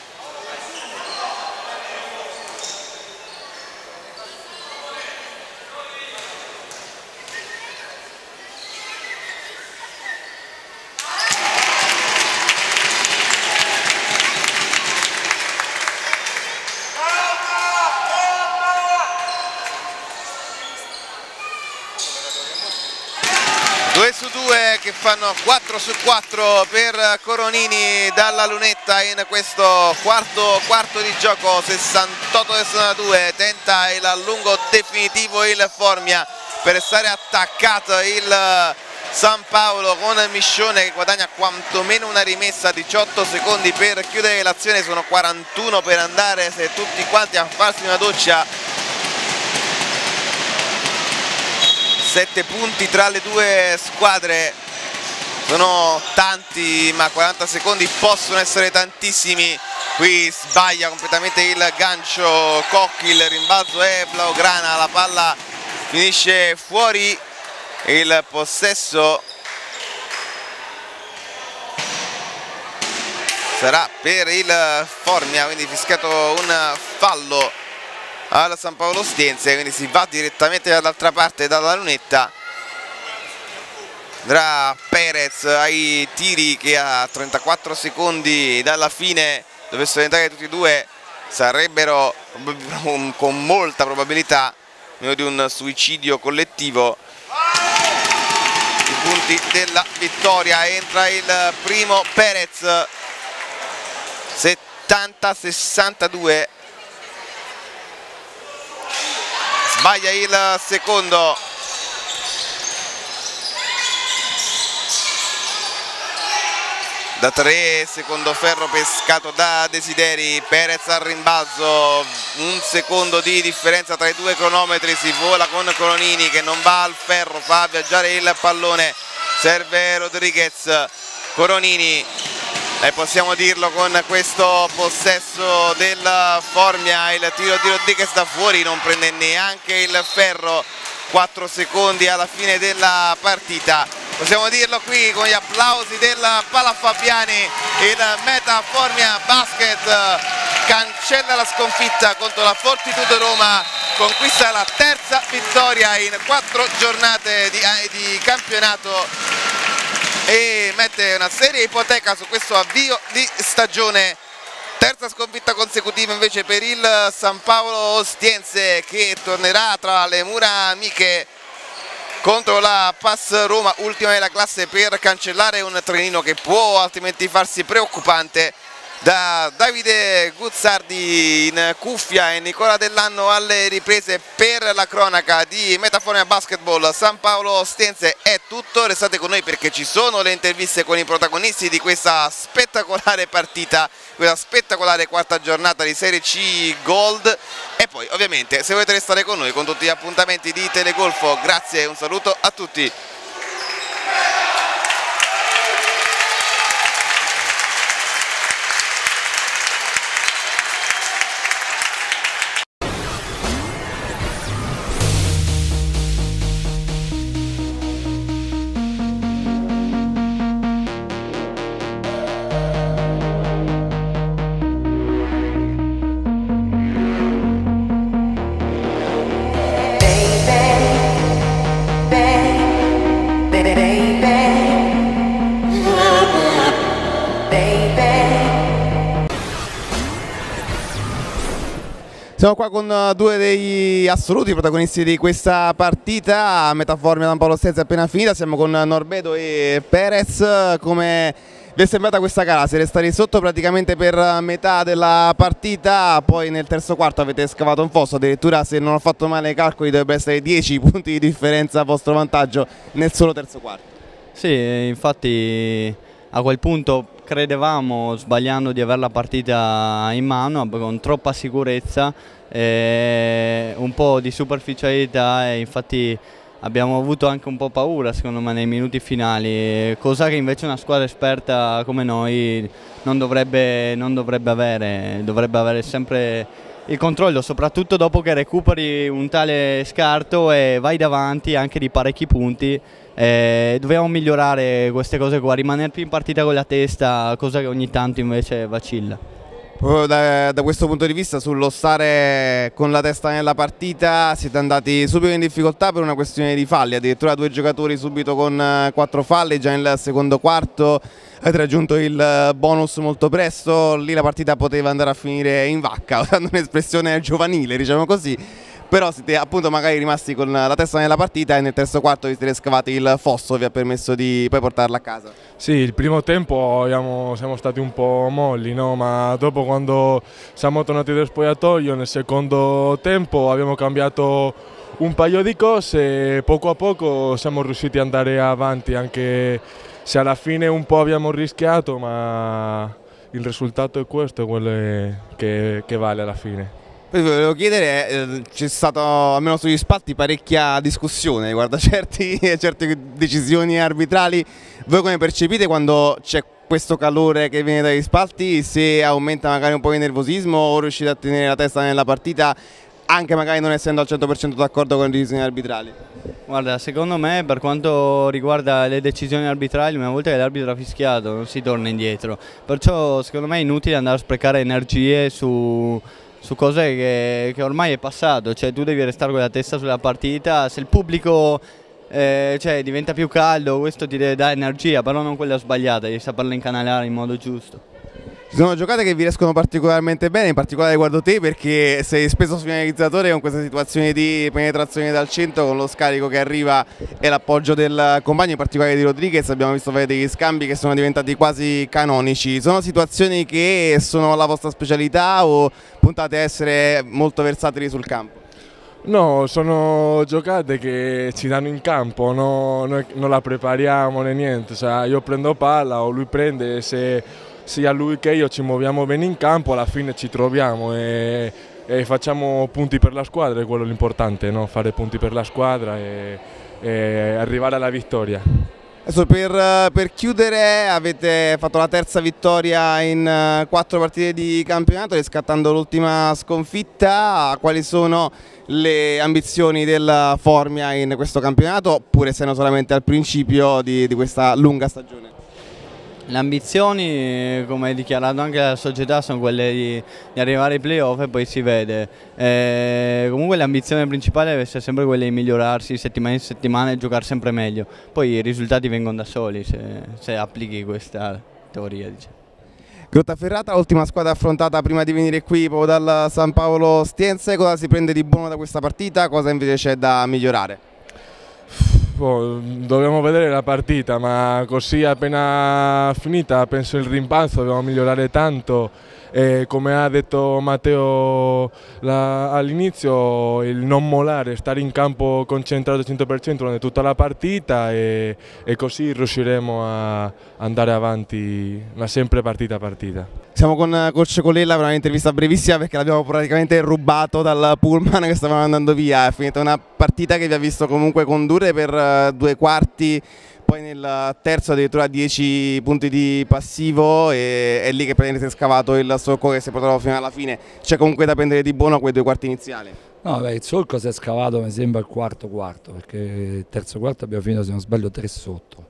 2 su 2 che fanno 4 su 4 per Coronini dalla lunetta in questo quarto quarto di gioco 68-62 tenta il allungo definitivo il Formia per stare attaccato il San Paolo con Miscione che guadagna quantomeno una rimessa 18 secondi per chiudere l'azione sono 41 per andare se tutti quanti a farsi una doccia. 7 punti tra le due squadre sono tanti ma 40 secondi possono essere tantissimi. Qui sbaglia completamente il gancio Cocchi il rimbalzo è Blaugrana la palla finisce fuori. Il possesso sarà per il Formia quindi fischiato un fallo al San Paolo Stienze quindi si va direttamente dall'altra parte dalla lunetta andrà Perez ai tiri che a 34 secondi dalla fine dovessero entrare tutti e due sarebbero con molta probabilità meno di un suicidio collettivo. I punti della vittoria entra il primo Perez 70-62 sbaglia il secondo da 3 secondo ferro pescato da Desideri Perez al rimbalzo. Un secondo di differenza tra i due cronometri si vola con Colonini che non va al ferro fa viaggiare il pallone. Serve Rodriguez. Coronini e possiamo dirlo con questo possesso del Formia il tiro di Rodriguez da fuori non prende neanche il ferro. 4 secondi alla fine della partita possiamo dirlo qui con gli applausi del Palafabiani il Meta Formia Basket cancella la sconfitta contro la Fortitudo Roma conquista la terza vittoria in quattro giornate di, di campionato e mette una seria ipoteca su questo avvio di stagione. Terza sconfitta consecutiva invece per il San Paolo Ostiense che tornerà tra le mura amiche contro la Pass Roma ultima della classe per cancellare un trenino che può altrimenti farsi preoccupante da Davide Guzzardi in cuffia e Nicola Dell'Anno alle riprese per la cronaca di Metafonia Basketball. San Paolo Stenze è tutto, restate con noi perché ci sono le interviste con i protagonisti di questa spettacolare partita questa spettacolare quarta giornata di Serie C Gold. E poi ovviamente se volete restare con noi con tutti gli appuntamenti di Telegolfo grazie e un saluto a tutti Siamo qua con eh, due degli assoluti protagonisti di questa partita, Metaformia San Paolo Stezza appena finita, siamo con Norbedo e Perez, come vi è sembrata questa gara? Siete stati sotto praticamente per metà della partita, poi nel terzo quarto avete scavato un fosso, addirittura se non ho fatto male i calcoli dovrebbe essere 10 punti di differenza a vostro vantaggio nel solo terzo quarto. Sì, infatti a quel punto credevamo, sbagliando, di avere la partita in mano con troppa sicurezza, un po' di superficialità e infatti abbiamo avuto anche un po' paura secondo me nei minuti finali, cosa che invece una squadra esperta come noi non dovrebbe, non dovrebbe avere, dovrebbe avere sempre il controllo, soprattutto dopo che recuperi un tale scarto e vai davanti anche di parecchi punti. Eh, dobbiamo migliorare queste cose qua, rimanere più in partita con la testa, cosa che ogni tanto invece vacilla. Da, da, questo punto di vista sullo stare con la testa nella partita siete andati subito in difficoltà per una questione di falli, addirittura due giocatori subito con eh, quattro falli già nel secondo quarto, avete raggiunto il eh, bonus molto presto, lì la partita poteva andare a finire in vacca, usando un'espressione giovanile diciamo così però siete appunto magari rimasti con la testa nella partita e nel terzo quarto vi siete scavati il fosso vi ha permesso di poi portarla a casa. Sì, il primo tempo abbiamo, siamo stati un po' molli, no? ma dopo quando siamo tornati dallo spogliatoio nel secondo tempo abbiamo cambiato un paio di cose e poco a poco siamo riusciti ad andare avanti anche se alla fine un po' abbiamo rischiato ma il risultato è questo, quello che, che vale alla fine. Poi volevo chiedere, eh, c'è stata almeno sugli spalti parecchia discussione riguardo a certe decisioni arbitrali. Voi come percepite quando c'è questo calore che viene dagli spalti? Se aumenta magari un po' il nervosismo o riuscite a tenere la testa nella partita anche magari non essendo al 100% d'accordo con le decisioni arbitrali? Guarda, secondo me per quanto riguarda le decisioni arbitrali, una volta che l'arbitro ha fischiato non si torna indietro, perciò secondo me è inutile andare a sprecare energie su su cose che, che, ormai è passato, cioè tu devi restare con la testa sulla partita, se il pubblico eh, cioè, diventa più caldo questo ti dare energia, però non quella sbagliata, devi saperla incanalare in modo giusto. Sono giocate che vi riescono particolarmente bene, in particolare riguardo te perché sei spesso finalizzatore con questa situazione di penetrazione dal centro con lo scarico che arriva e l'appoggio del compagno, in particolare di Rodriguez, abbiamo visto fare degli scambi che sono diventati quasi canonici. Sono situazioni che sono la vostra specialità o puntate a essere molto versatili sul campo? No, sono giocate che ci danno in campo, no, noi non la prepariamo né niente, cioè, io prendo palla o lui prende se sia lui che io ci muoviamo bene in campo, alla fine ci troviamo e, e facciamo punti per la squadra, è quello l'importante, no? fare punti per la squadra e, e arrivare alla vittoria. Adesso per, per, chiudere avete fatto la terza vittoria in eh, quattro partite di campionato riscattando l'ultima sconfitta, quali sono le ambizioni della Formia in questo campionato pur essendo solamente al principio di, di questa lunga stagione? Le ambizioni, come hai dichiarato anche la società, sono quelle di, di arrivare ai playoff e poi si vede. E comunque l'ambizione principale deve essere sempre quella di migliorarsi settimana in settimana e giocare sempre meglio. Poi i risultati vengono da soli se, se applichi questa teoria. Diciamo. Grottaferrata, l'ultima squadra affrontata prima di venire qui dal San Paolo Stienze, cosa si prende di buono da questa partita, cosa invece c'è da migliorare? Boh, dobbiamo vedere la partita, ma così appena finita penso il rimbalzo dobbiamo migliorare tanto e come ha detto Matteo all'inizio il non molare, stare in campo concentrato al 100% durante tutta la partita e, e, così riusciremo a andare avanti, ma sempre partita a partita. Siamo con Coach Colella per un'intervista brevissima perché l'abbiamo praticamente rubato dal pullman che stavamo andando via, è finita una partita che vi ha visto comunque condurre per eh, due quarti poi nel terzo addirittura 10 punti di passivo e è lì che praticamente si è scavato il solco che si è portato fino alla fine. C'è comunque da prendere di buono quei due quarti iniziali. No, beh, il solco si è scavato mi sembra il quarto quarto, perché il terzo quarto abbiamo finito se non sbaglio 3 sotto.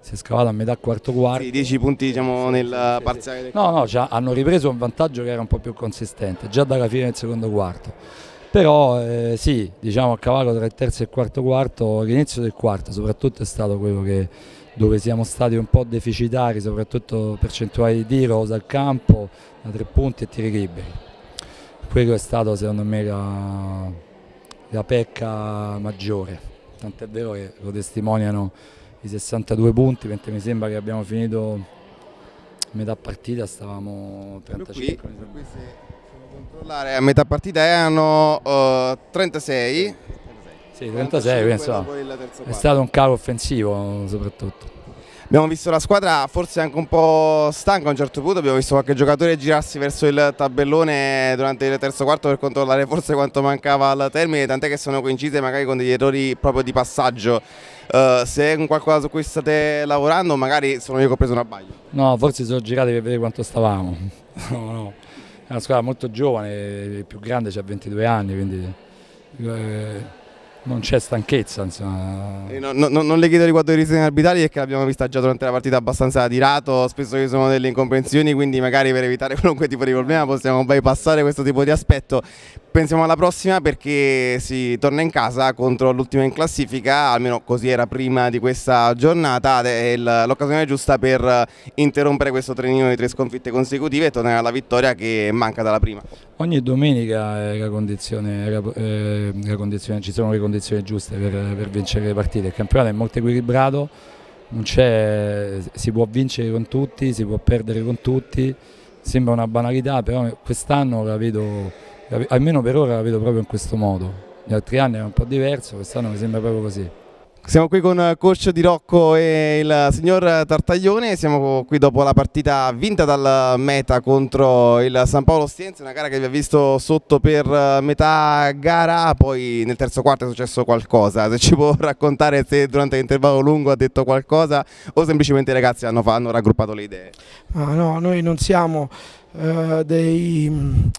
Si è scavato a metà quarto quarto. Sì, 10 punti diciamo nel parziale. No, no, cioè, hanno ripreso un vantaggio che era un po' più consistente, già dalla fine del secondo quarto però eh, sì, diciamo a cavallo tra il terzo e il quarto quarto, l'inizio del quarto soprattutto è stato quello che, dove siamo stati un po' deficitari, soprattutto percentuali di tiro dal campo, da tre punti e tiri liberi. Quello è stato secondo me la, la pecca maggiore, tant'è vero che lo testimoniano i 62 punti, mentre mi sembra che abbiamo finito metà partita, stavamo 35 controllare a metà partita erano uh, 36 Sì, 36, insomma, è stato un calo offensivo soprattutto. Abbiamo visto la squadra forse anche un po' stanca a un certo punto, abbiamo visto qualche giocatore girarsi verso il tabellone durante il terzo quarto per controllare forse quanto mancava al termine, tant'è che sono coincise magari con degli errori proprio di passaggio. Uh, se è qualcosa su cui state lavorando magari sono io che ho preso un abbaglio. No, forse sono girati per vedere quanto stavamo. no, no. È una squadra molto giovane, il più grande ha 22 anni, quindi... Eh non c'è stanchezza. Insomma. No, no, non le chiedo riguardo i rischi arbitrali perché l'abbiamo vista già durante la partita abbastanza tirato, spesso ci sono delle incomprensioni, quindi magari per evitare qualunque tipo di problema possiamo bypassare questo tipo di aspetto. Pensiamo alla prossima perché si torna in casa contro l'ultima in classifica, almeno così era prima di questa giornata, è l'occasione giusta per interrompere questo trenino di tre sconfitte consecutive e tornare alla vittoria che manca dalla prima. Ogni domenica è la condizione, è la condizione, ci sono le condizioni giuste per, per, vincere le partite, il campionato è molto equilibrato, si può vincere con tutti, si può perdere con tutti, sembra una banalità, però quest'anno la vedo, almeno per ora la vedo proprio in questo modo. Gli altri anni era un po' diverso, quest'anno mi sembra proprio così. Siamo qui con coach Di Rocco e il signor Tartaglione, siamo qui dopo la partita vinta dal Meta contro il San Paolo Stienze, una gara che vi ha visto sotto per metà gara, poi nel terzo quarto è successo qualcosa, se ci può raccontare se durante l'intervallo lungo ha detto qualcosa o semplicemente i ragazzi hanno, hanno raggruppato le idee? Ah, no, noi non siamo uh, dei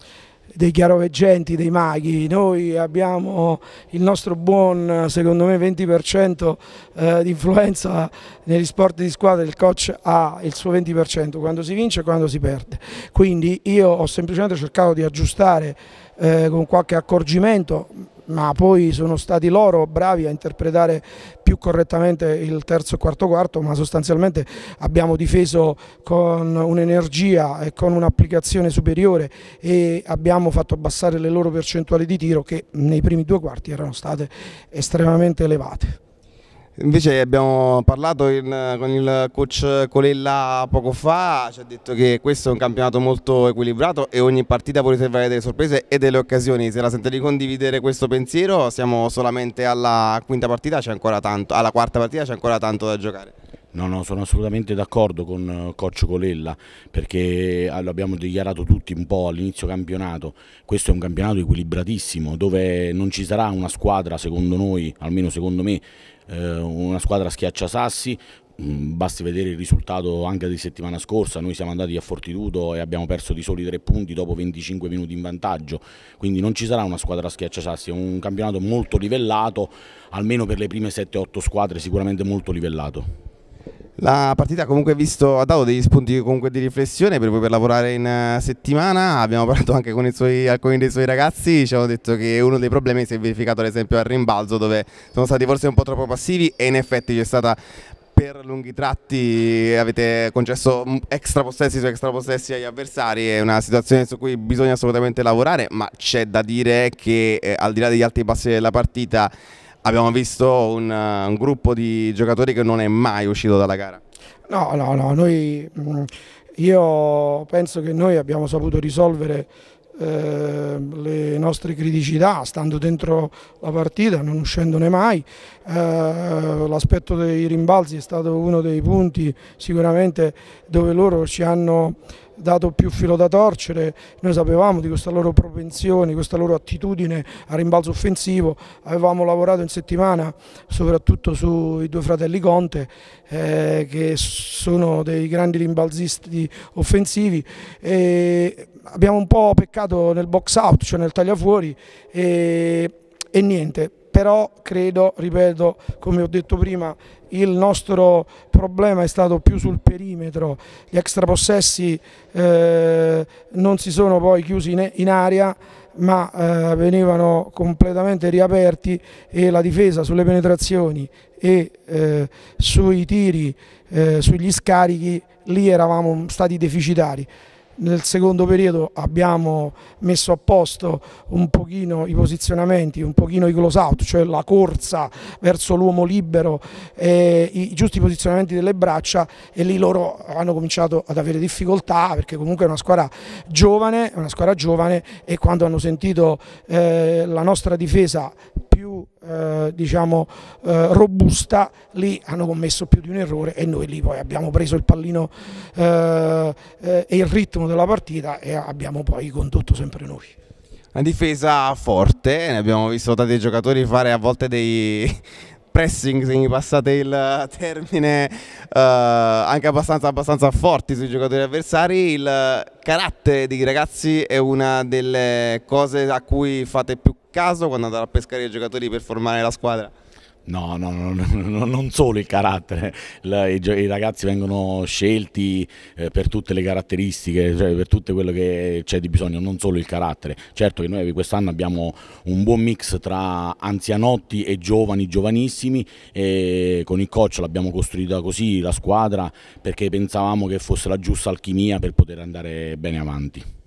dei chiaroveggenti, dei maghi, noi abbiamo il nostro buon, secondo me, 20% eh, di influenza negli sport di squadra, il coach ha il suo 20% quando si vince e quando si perde. Quindi io ho semplicemente cercato di aggiustare eh, con qualche accorgimento ma poi sono stati loro bravi a interpretare più correttamente il terzo e quarto quarto, ma sostanzialmente abbiamo difeso con un'energia e con un'applicazione superiore e abbiamo fatto abbassare le loro percentuali di tiro che nei primi due quarti erano state estremamente elevate. Invece abbiamo parlato in, con il coach Colella poco fa, ci ha detto che questo è un campionato molto equilibrato e ogni partita può riservare delle sorprese e delle occasioni. Se la sente di condividere questo pensiero, siamo solamente alla quinta partita, c'è ancora tanto, alla quarta partita c'è ancora tanto da giocare. No, no, sono assolutamente d'accordo con eh, coach Colella perché lo abbiamo dichiarato tutti un po' all'inizio campionato, questo è un campionato equilibratissimo dove non ci sarà una squadra secondo noi, almeno secondo me, una squadra schiaccia sassi, mm, basti vedere il risultato anche di settimana scorsa, noi siamo andati a Fortitudo e abbiamo perso di soli tre punti dopo 25 minuti in vantaggio, quindi non ci sarà una squadra schiaccia sassi, è un campionato molto livellato, almeno per le prime 7-8 squadre sicuramente molto livellato. La partita comunque visto, ha dato degli spunti di riflessione per per lavorare in eh, settimana, abbiamo parlato anche con suoi, alcuni dei suoi ragazzi, ci hanno detto che uno dei problemi si è verificato ad esempio al rimbalzo dove sono stati forse un po' troppo passivi e in effetti c'è stata per lunghi tratti avete concesso extra possessi su extra possessi agli avversari, è una situazione su cui bisogna assolutamente lavorare, ma c'è da dire che eh, al di là degli alti passi della partita abbiamo visto un, un, gruppo di giocatori che non è mai uscito dalla gara. No, no, no, noi, mm, io penso che noi abbiamo saputo risolvere eh, le nostre criticità stando dentro la partita, non uscendone mai. Eh, l'aspetto dei rimbalzi è stato uno dei punti sicuramente dove loro ci hanno dato più filo da torcere, noi sapevamo di questa loro propensione, questa loro attitudine a rimbalzo offensivo, avevamo lavorato in settimana soprattutto sui due fratelli Conte eh, che sono dei grandi rimbalzisti offensivi. E abbiamo un po' peccato nel box out, cioè nel tagliafuori e, e niente, però credo, ripeto, come ho detto prima, il nostro problema è stato più sul perimetro, gli extrapossessi eh, non si sono poi chiusi in, in aria ma eh, venivano completamente riaperti e la difesa sulle penetrazioni e eh, sui tiri, eh, sugli scarichi, lì eravamo stati deficitari. Nel secondo periodo abbiamo messo a posto un pochino i posizionamenti, un pochino i close out, cioè la corsa verso l'uomo libero, eh, i giusti posizionamenti delle braccia e lì loro hanno cominciato ad avere difficoltà perché comunque è una squadra giovane, una squadra giovane e quando hanno sentito eh, la nostra difesa eh, diciamo, eh, robusta, lì hanno commesso più di un errore e noi lì poi abbiamo preso il pallino eh, eh, e il ritmo della partita e abbiamo poi condotto sempre noi. Una difesa forte, ne abbiamo visto tanti giocatori fare a volte dei, pressing, se mi passate il termine, uh, anche abbastanza, abbastanza, forti sui giocatori avversari. Il carattere dei ragazzi è una delle cose a cui fate più caso quando andate a pescare i giocatori per formare la squadra? No, no, no, no, non solo il carattere, I, i, ragazzi vengono scelti eh, per tutte le caratteristiche, cioè per tutto quello che c'è di bisogno, non solo il carattere. Certo che noi quest'anno abbiamo un buon mix tra anzianotti e giovani, giovanissimi e con il coach l'abbiamo costruita così la squadra perché pensavamo che fosse la giusta alchimia per poter andare bene avanti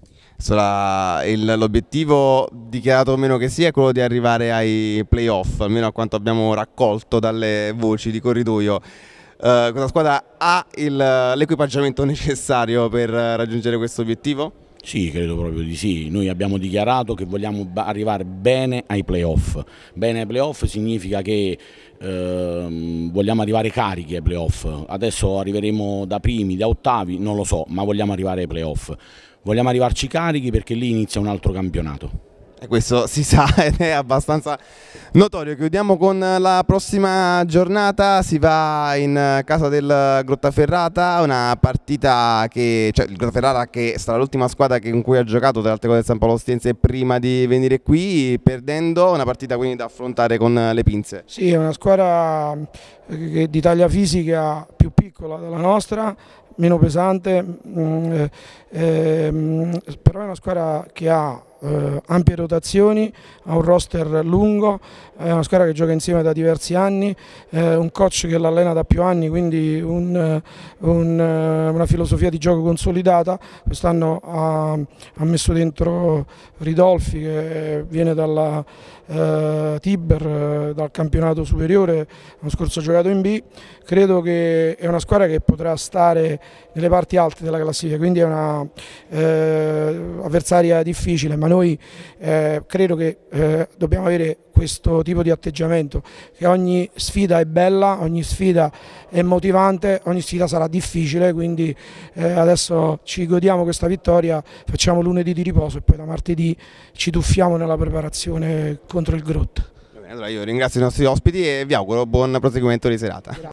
l'obiettivo dichiarato o meno che sia quello di arrivare ai playoff, almeno a quanto abbiamo raccolto dalle voci di corridoio. Uh, questa squadra ha l'equipaggiamento necessario per raggiungere questo obiettivo? Sì, credo proprio di sì. Noi abbiamo dichiarato che vogliamo arrivare bene ai playoff. Bene ai playoff significa che eh, vogliamo arrivare carichi ai playoff. Adesso arriveremo da primi, da ottavi, non lo so, ma vogliamo arrivare ai playoff vogliamo arrivarci carichi perché lì inizia un altro campionato. E questo si sa ed è abbastanza notorio. Chiudiamo con la prossima giornata, si va in casa del Grottaferrata, una partita che, cioè il Grottaferrata che sarà l'ultima squadra con cui ha giocato tra le altre cose San Paolo Stiense prima di venire qui, perdendo, una partita quindi da affrontare con le pinze. Sì, è una squadra di taglia fisica più piccola della nostra, meno pesante, mh, mm, eh, eh, però è una squadra che ha eh, ampie rotazioni, ha un roster lungo, è una squadra che gioca insieme da diversi anni, eh, un coach che l'allena da più anni, quindi un, un, una filosofia di gioco consolidata. Quest'anno ha, ha, messo dentro Ridolfi che viene dalla eh, Tiber, eh, dal campionato superiore, l'anno scorso ha giocato in B. Credo che è una squadra che potrà stare nelle parti alte della classifica, quindi è una eh, avversaria difficile, ma noi eh, credo che eh, dobbiamo avere questo tipo di atteggiamento, che ogni sfida è bella, ogni sfida è motivante, ogni sfida sarà difficile, quindi eh, adesso ci godiamo questa vittoria, facciamo lunedì di riposo e poi da martedì ci tuffiamo nella preparazione contro il Grot. Allora io ringrazio i nostri ospiti e vi auguro buon proseguimento di serata.